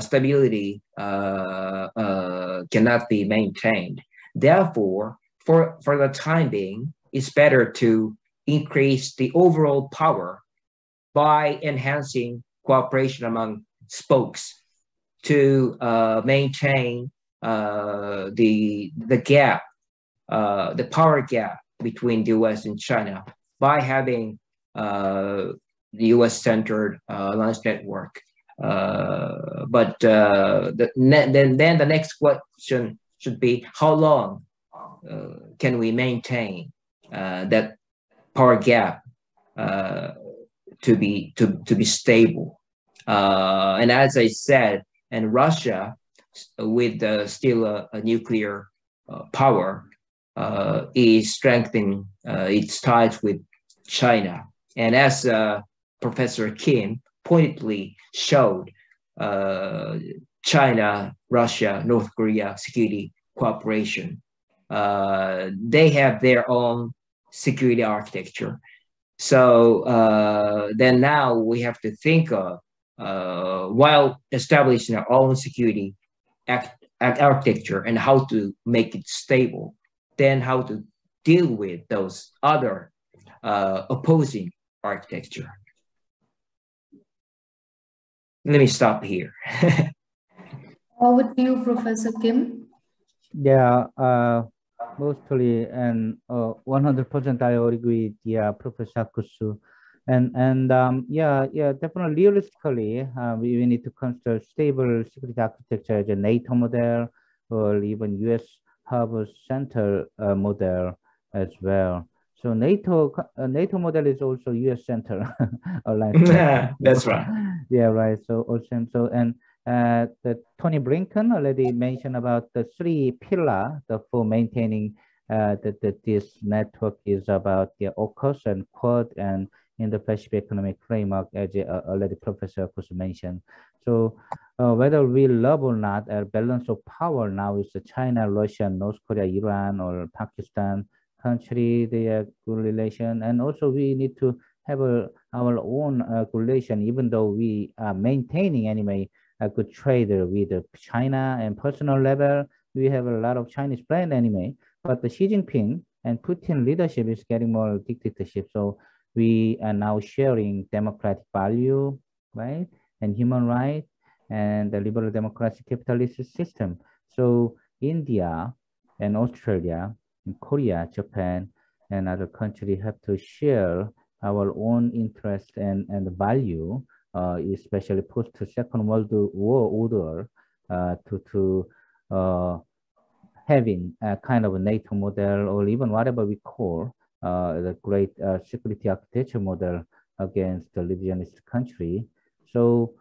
[SPEAKER 3] stability uh, uh, cannot be maintained. Therefore, for, for the time being, it's better to increase the overall power by enhancing cooperation among spokes to uh, maintain uh, the, the gap, uh, the power gap between the US and China by having uh, the US centered alliance network uh, but uh, the, then, then the next question should be how long uh, can we maintain uh, that power gap uh, to be to, to be stable? and as I said, and Russia with still a, a nuclear power is strengthening its ties with China. And as Professor Kim pointedly showed uh, China, Russia, North Korea security cooperation. Uh, they have their own security architecture. So uh, then now we have to think of uh, while establishing our own security act, architecture and how to make it stable, then how to deal with those other uh, opposing architecture. Let me stop here.
[SPEAKER 2] Over to you, Professor Kim.
[SPEAKER 4] Yeah, uh, mostly and 100% uh, I agree with yeah, Professor Akutsu. And and um, yeah, yeah, definitely realistically, uh, we, we need to consider stable security architecture as a NATO model or even US hub center uh, model as well. So NATO uh, NATO model is also US center [LAUGHS]
[SPEAKER 3] alliance. yeah, [LAUGHS] that's right.
[SPEAKER 4] Yeah, right. So awesome. So and uh, the Tony Blinken already mentioned about the three pillar the, for maintaining uh, that, this network is about the AUKUS and Quad and in the Pacific Economic Framework, as uh, already Professor Akutsu mentioned. So uh, whether we love or not, a balance of power now is China, Russia, North Korea, Iran, or Pakistan country, their good relation. And also we need to have a, our own uh, relation, even though we are maintaining anyway a good trade with China and personal level. We have a lot of Chinese brand anyway, but the Xi Jinping and Putin leadership is getting more dictatorship. So we are now sharing democratic value, right? And human rights and the liberal democratic capitalist system. So India and Australia and Korea, Japan, and other countries have to share our own interest and, and value, uh, especially post Second World War order, uh, to to uh, having a kind of a NATO model or even whatever we call uh, the great uh, security architecture model against the revisionist country. So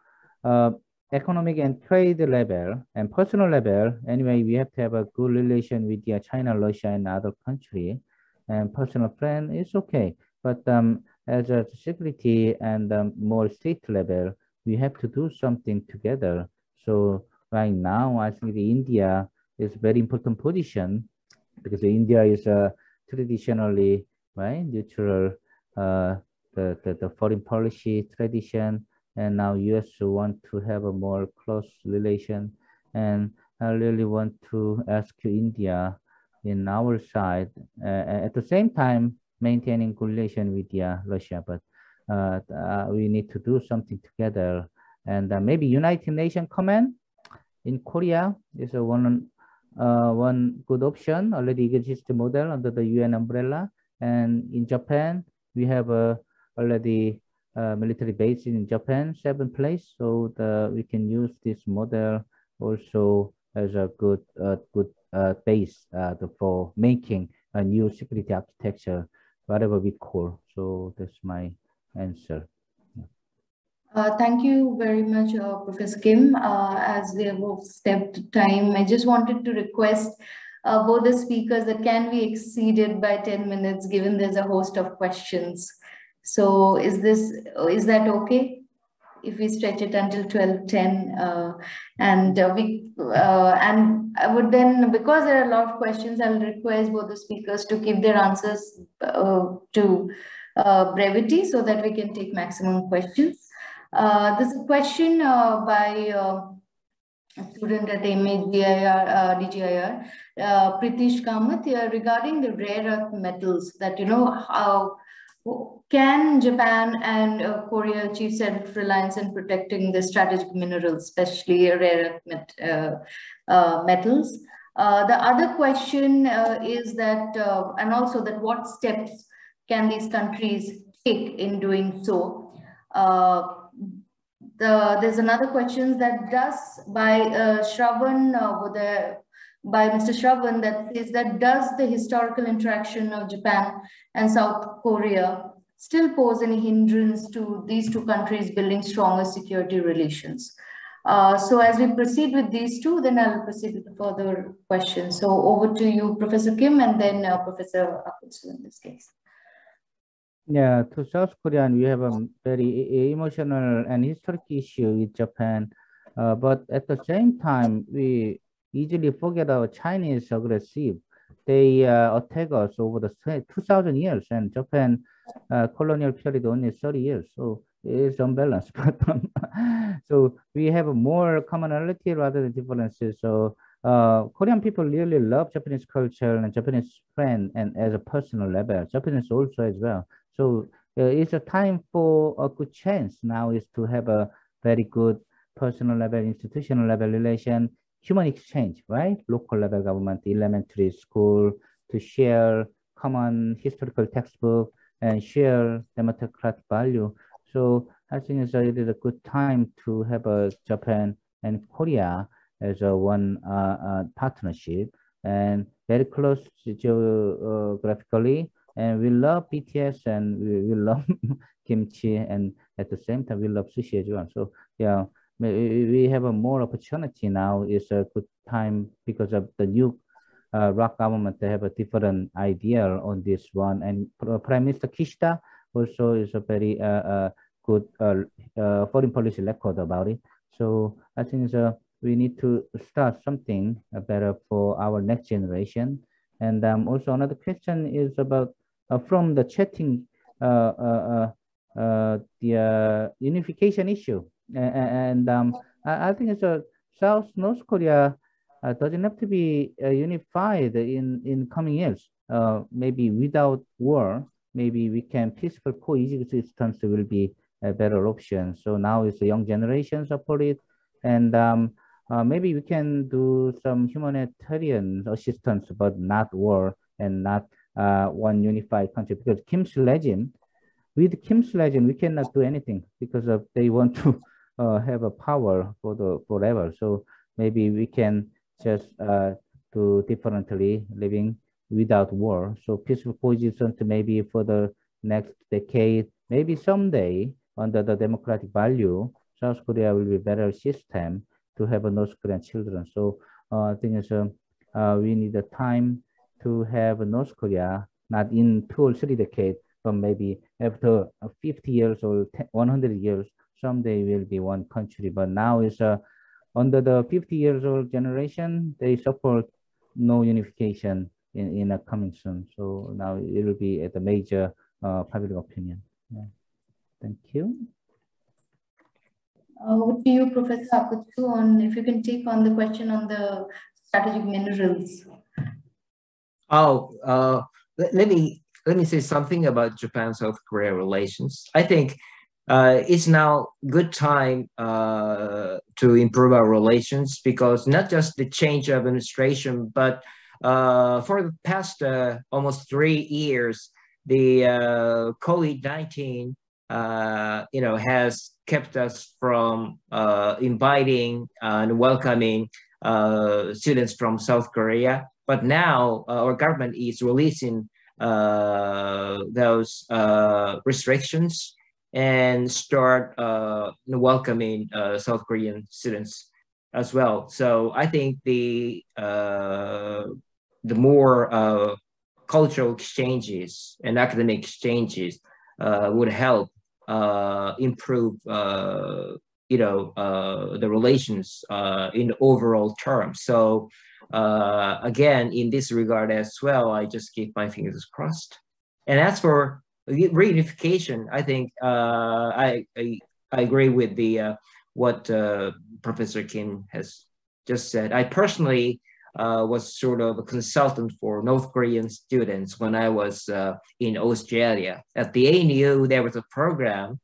[SPEAKER 4] uh, economic and trade level and personal level, anyway, we have to have a good relation with the China, Russia, and other country. And personal friend is okay. But um, as a security and um, more state level, we have to do something together. So right now, I think the India is very important position because India is uh, traditionally right neutral uh, the, the, the foreign policy tradition and now US want to have a more close relation. And I really want to ask India in our side uh, at the same time maintaining good relation with uh, Russia but uh, uh, we need to do something together. And uh, maybe United Nations Command in Korea is a one uh, one good option. Already exists model under the UN umbrella. And in Japan we have already uh, military base in Japan, seventh place. So the, we can use this model also as a good uh, good uh, base uh, for making a new security architecture, whatever we call. So that's my answer.
[SPEAKER 2] Uh, thank you very much, uh, Professor Kim. Uh, as we have stepped time, I just wanted to request uh, both the speakers that can be exceeded by 10 minutes, given there's a host of questions. So is this, is that okay? If we stretch it until 12, 10, uh, and uh, we, uh, and I would then, because there are a lot of questions, I'll request both the speakers to keep their answers uh, to uh, brevity so that we can take maximum questions. Uh, this question by a student at MHDIR, uh, DGIR, Pritish Kamath, regarding the rare earth metals that, you know, how can Japan and uh, Korea achieve self-reliance in protecting the strategic minerals, especially rare met, uh, uh, metals? Uh, the other question uh, is that, and also that what steps can these countries take in doing so? The, there's another question that does by uh, Shravan, uh, by Mr. Shravan that says that does the historical interaction of Japan and South Korea still pose any hindrance to these two countries building stronger security relations? Uh, so as we proceed with these two, then I'll proceed with the further questions. So over to you, Professor Kim, and then uh, Professor Akutsu in this case.
[SPEAKER 4] Yeah, to South Korea, we have a very emotional and historic issue with Japan. Uh, but at the same time, we easily forget our Chinese aggressive. They uh, attack us over the 2,000 years and Japan uh, colonial period only 30 years. So it's unbalanced. [LAUGHS] But um, so we have more commonality rather than differences. So uh, Korean people really love Japanese culture and Japanese friend and as a personal level, Japanese also as well. So uh, it's a time for a good chance now is to have a very good personal level, institutional level relation, human exchange, right? Local level government, elementary school to share common historical textbook and share democratic value. So I think it's a, it is a good time to have a Japan and Korea as a one uh, uh, partnership and very close geographically. And we love BTS and we, we love [LAUGHS] kimchi and at the same time we love sushi as well. So yeah, we have a more opportunity now. It's a good time because of the new uh, ROK government. They have a different idea on this one, and Prime Minister Kishida also is a very uh, uh, good uh, uh, foreign policy record about it. So I think we need to start something better for our next generation. And um, also another question is about uh, from the chatting, the unification issue. And um, I, I, think it's a South North Korea doesn't have to be unified in, in coming years. maybe without war, maybe we can peaceful coexistence will be a better option. So now it's the young generation support it. And um, uh, maybe we can do some humanitarian assistance, but not war and not uh, one unified country. Because Kim's regime, with Kim's regime, we cannot do anything because of they want to uh, have a power for the forever. So maybe we can just uh, do differently, living without war. So peaceful coexistence maybe for the next decade, maybe someday under the democratic value, South Korea will be better system to have a North Korean children. So uh, I think it's, uh, uh, we need the time to have North Korea, not in two or three decades, but maybe after 50 years or 100 years, someday will be one country. But now is uh, under the 50 years old generation, they support no unification in, in a coming soon. So now it will be at the major uh, public opinion. Yeah. Thank you.
[SPEAKER 2] Uh, what do you, Professor Akutsu, on if you can take on the question on the strategic minerals?
[SPEAKER 3] Oh, uh, let, let, me let me say something about Japan-South Korea relations. I think uh, it's now good time uh, to improve our relations because not just the change of administration, but uh, for the past uh, almost three years, the uh, COVID-19 uh, you know, has kept us from inviting and welcoming students from South Korea. But now our government is releasing those restrictions and start welcoming South Korean students as well. So I think the the more cultural exchanges and academic exchanges would help uh, improve uh, you know uh, the relations uh, in the overall terms. So uh, again, in this regard as well, I just keep my fingers crossed. And as for reunification, I think uh, I, I, I agree with the what Professor Kim has just said. I personally uh, was sort of a consultant for North Korean students when I was uh, in Australia. At the ANU, there was a program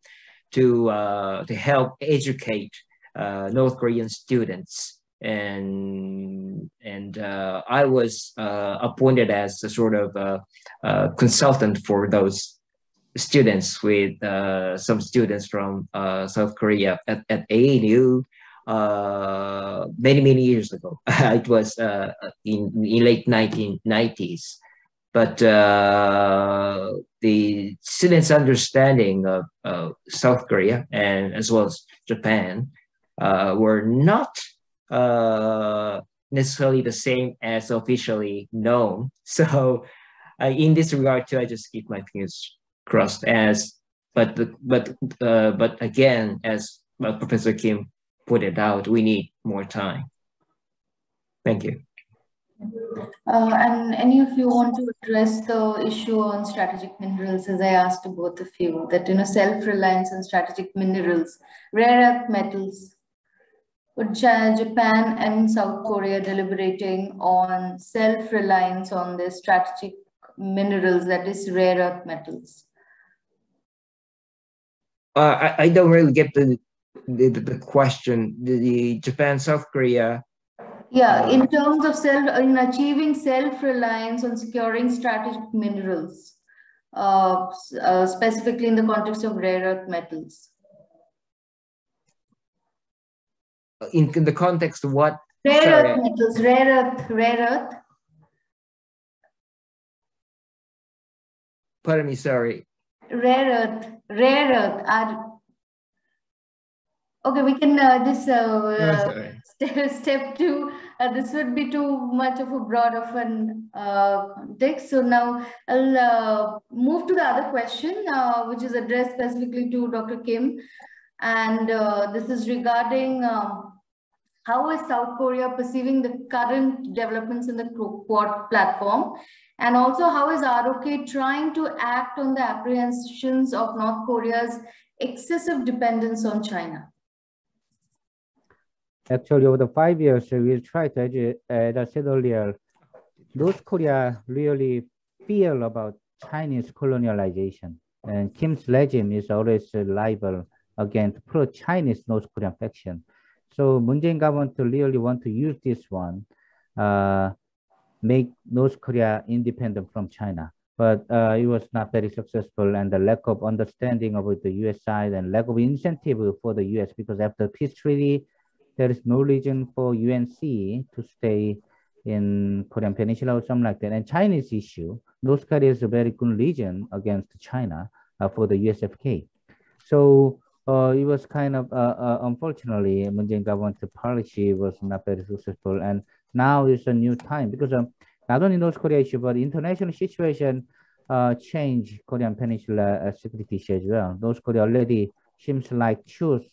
[SPEAKER 3] to, uh, to help educate uh, North Korean students. And, and uh, I was uh, appointed as a sort of consultant for those students with some students from South Korea at, at ANU uh, many many years ago. [LAUGHS] it was uh, in, in late 1990s. But uh, the students' understanding of South Korea and as well as Japan uh, were not uh, necessarily the same as officially known. [LAUGHS] So, uh, in this regard, too, I just keep my fingers crossed. As but but but again, as Professor Kim put it out. We need more time. Thank you.
[SPEAKER 2] Uh, and any of you want to address the issue on strategic minerals, as I asked to both of you, that you know self-reliance on strategic minerals, rare earth metals. Would Japan and South Korea deliberating on self-reliance on their strategic minerals, that is rare earth metals?
[SPEAKER 3] Uh, I, I don't really get the the, the question. The, the Japan South Korea
[SPEAKER 2] yeah, in terms of self, in achieving self-reliance on securing strategic minerals, uh, uh, specifically in the context of rare earth metals.
[SPEAKER 3] In, in the context of what?
[SPEAKER 2] Rare Sorry. earth metals, rare earth, rare earth.
[SPEAKER 3] Pardon me, sorry.
[SPEAKER 2] Rare earth, rare earth are Okay, we can uh, just uh, uh, [LAUGHS] step, step two. Uh, this would be too much of a broad of an uh, context. So now I'll uh, move to the other question, which is addressed specifically to Dr. Kim. And this is regarding um, how is South Korea perceiving the current developments in the Quad platform? And also how is ROK trying to act on the apprehensions of North Korea's excessive dependence on China?
[SPEAKER 4] Actually, over the five years, we tried to, as I said earlier, North Korea really feel about Chinese colonialization. And Kim's regime is always liable against pro-Chinese North Korean faction. So Moon Jae-in government really want to use this one, uh, make North Korea independent from China. But uh, it was not very successful and the lack of understanding of the US side and lack of incentive for the US because after peace treaty, there is no reason for UNC to stay in Korean Peninsula or something like that. And Chinese issue, North Korea is a very good region against China uh, for the USFK. So uh, it was kind of, uh, uh unfortunately, Moon Jae-in government's policy was not very successful. And now is a new time because um, not only North Korea issue, but international situation uh, change Korean Peninsula uh, security issue as well. North Korea already seems like choose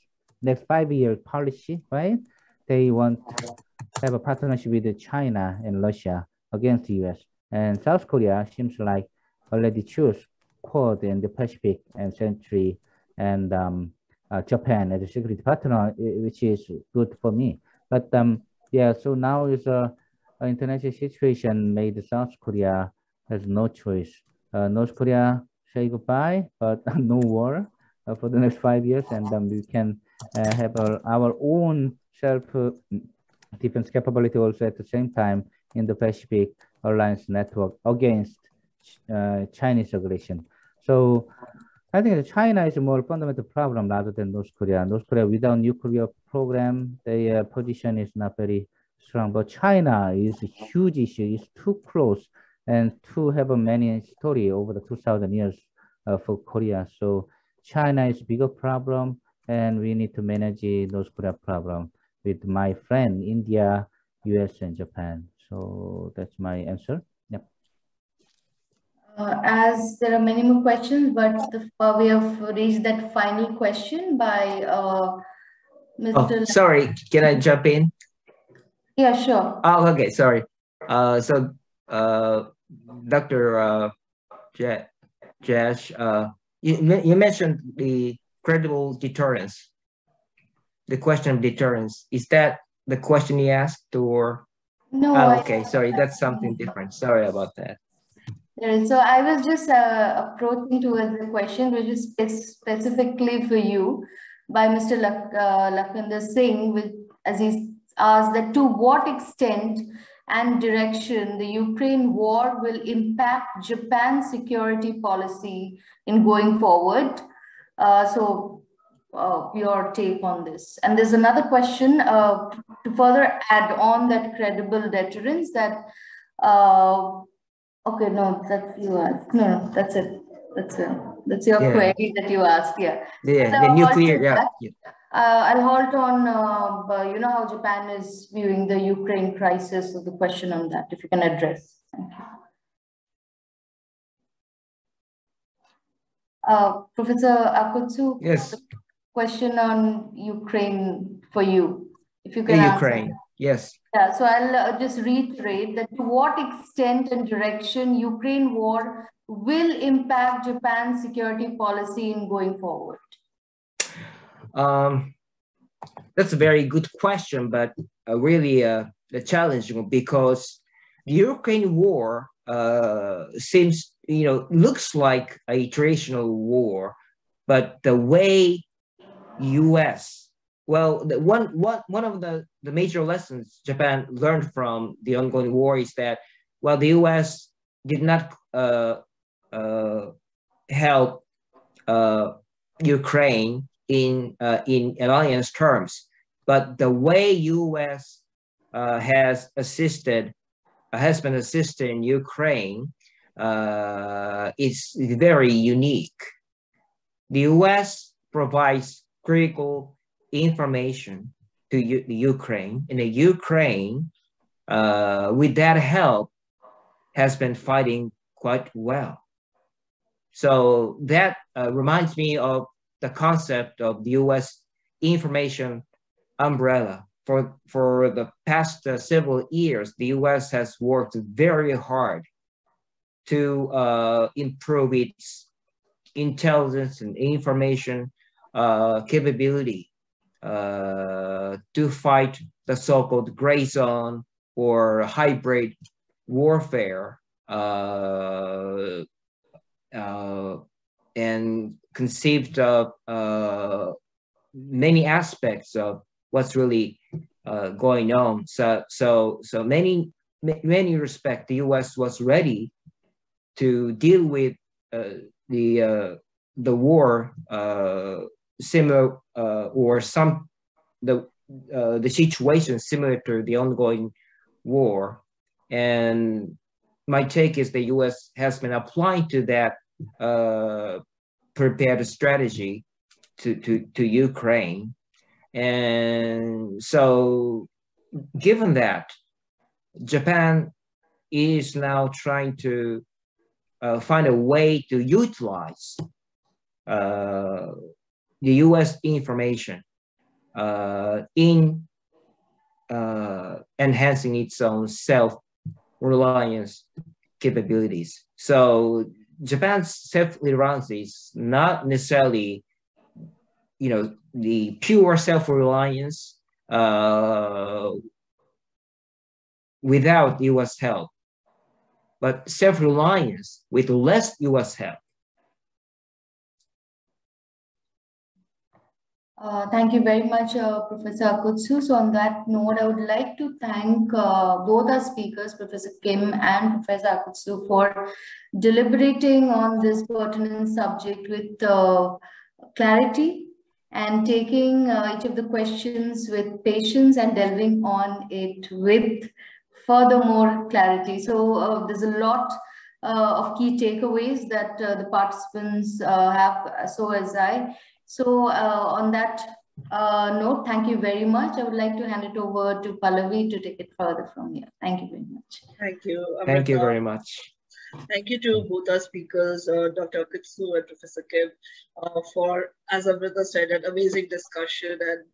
[SPEAKER 4] next five year policy, right? They want to have a partnership with China and Russia against the US. And South Korea seems like already choose Quad in the Pacific and Century and um, uh, Japan as a security partner, which is good for me. But um, yeah, so now is a, a international situation made South Korea has no choice. Uh, North Korea say goodbye, but [LAUGHS] no war uh, for the next five years, and um, we can uh, have our, our own self defense capability also at the same time in the Pacific Alliance network against uh, Chinese aggression. So I think China is a more fundamental problem rather than North Korea. North Korea without nuclear program, their position is not very strong. But China is a huge issue. It's too close and too have a many story over the 2000 years uh, for Korea. So China is bigger problem and we need to manage North Korea problem with my friend India, US, and Japan. So that's my answer.
[SPEAKER 2] Uh, as there are many more questions, but the, uh, we have reached that final question by uh, Mr.
[SPEAKER 3] Oh, sorry, can I jump in?
[SPEAKER 2] Yeah, sure.
[SPEAKER 3] Oh, okay, sorry. Uh, so, uh, Dr. Uh, Jash, uh, you, you mentioned the credible deterrence. The question of deterrence, is that the question he asked or?
[SPEAKER 2] No.
[SPEAKER 3] Oh, okay, sorry, that's something different. Sorry about that.
[SPEAKER 2] So I was just uh, approaching towards the question which is specifically for you by Mr. Lak uh, Lakwinder Singh, with, as he asked that to what extent and direction the Ukraine war will impact Japan's security policy in going forward. Uh, so uh, your take on this. And there's another question uh, to further add on that credible deterrence that, uh, okay, no, that's you asked. No, no, that's it. That's it. That's your yeah. query that you asked, yeah.
[SPEAKER 3] Yeah, so the nuclear, yeah.
[SPEAKER 2] Uh, I'll halt on, uh, you know, how Japan is viewing the Ukraine crisis, so the question on that, if you can address. Thank you. Uh, Professor Akutsu,
[SPEAKER 3] yes.
[SPEAKER 2] question on Ukraine for you. If you can
[SPEAKER 3] Ukraine. Yes.
[SPEAKER 2] Yeah, so I'll uh, just reiterate that to what extent and direction Ukraine war will impact Japan's security policy in going forward?
[SPEAKER 3] Um, that's a very good question, but uh, really uh, challenging because the Ukraine war uh, seems, you know, looks like a traditional war, but the way U.S. Well, the one one one of the the major lessons Japan learned from the ongoing war is that well, the U.S. did not uh, uh, help uh, Ukraine in uh, in alliance terms, but the way U.S. Uh, has assisted has been assisting Ukraine uh, is very unique. The U.S. provides critical information to U the Ukraine, and the Ukraine, uh, with that help, has been fighting quite well. So that uh, reminds me of the concept of the U.S. information umbrella. For, for the past uh, several years, the U.S. has worked very hard to uh, improve its intelligence and information uh, capability to fight the so-called gray zone or hybrid warfare uh, uh, and conceived of uh, many aspects of what's really uh, going on. So, so, so many, many respect, the U.S. was ready to deal with uh, the uh, the war uh, similar uh, or some the uh, the situation similar to the ongoing war, and my take is the U.S. has been applying to that uh, prepared strategy to, to, to Ukraine. And so, given that, Japan is now trying to uh, find a way to utilize uh, the US information uh, in uh, enhancing its own self reliance capabilities. So Japan's self-reliance is not necessarily, you know, the pure self-reliance uh, without U.S. help, but self-reliance with less U.S. help.
[SPEAKER 2] Uh, thank you very much, uh, Professor Akutsu. So on that note, I would like to thank uh, both our speakers, Professor Kim and Professor Akutsu, for deliberating on this pertinent subject with uh, clarity and taking uh, each of the questions with patience and delving on it with furthermore clarity. So there's a lot of key takeaways that the participants have, so as I. So uh, on that uh, note, thank you very much. I would like to hand it over to Pallavi to take it further from here. Thank you very much.
[SPEAKER 1] Thank you.
[SPEAKER 3] Amrita. Thank you very much.
[SPEAKER 1] Thank you to both our speakers, uh, Dr. Akutsu and Professor Kim, uh, for, as Amrita said, an amazing discussion and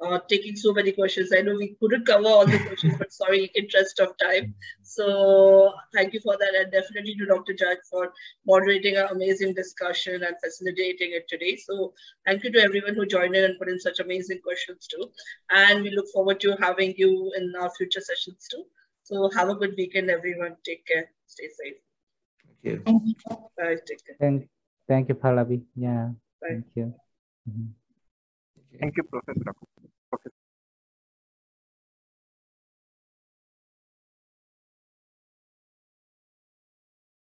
[SPEAKER 1] uh, taking so many questions. I know we couldn't cover all the questions, but sorry, interest of time. So thank you for that, and definitely to Dr. Jash for moderating our amazing discussion and facilitating it today. So thank you to everyone who joined in and put in such amazing questions too. And we look forward to having you in our future sessions too. So have a good weekend, everyone. Take care. Stay safe.
[SPEAKER 3] Thank
[SPEAKER 2] you.
[SPEAKER 1] Bye. Take care.
[SPEAKER 4] Thank, thank you, Pallavi. Yeah.
[SPEAKER 1] Bye.
[SPEAKER 4] Thank you. Mm -hmm.
[SPEAKER 5] Thank you, Professor. Professor.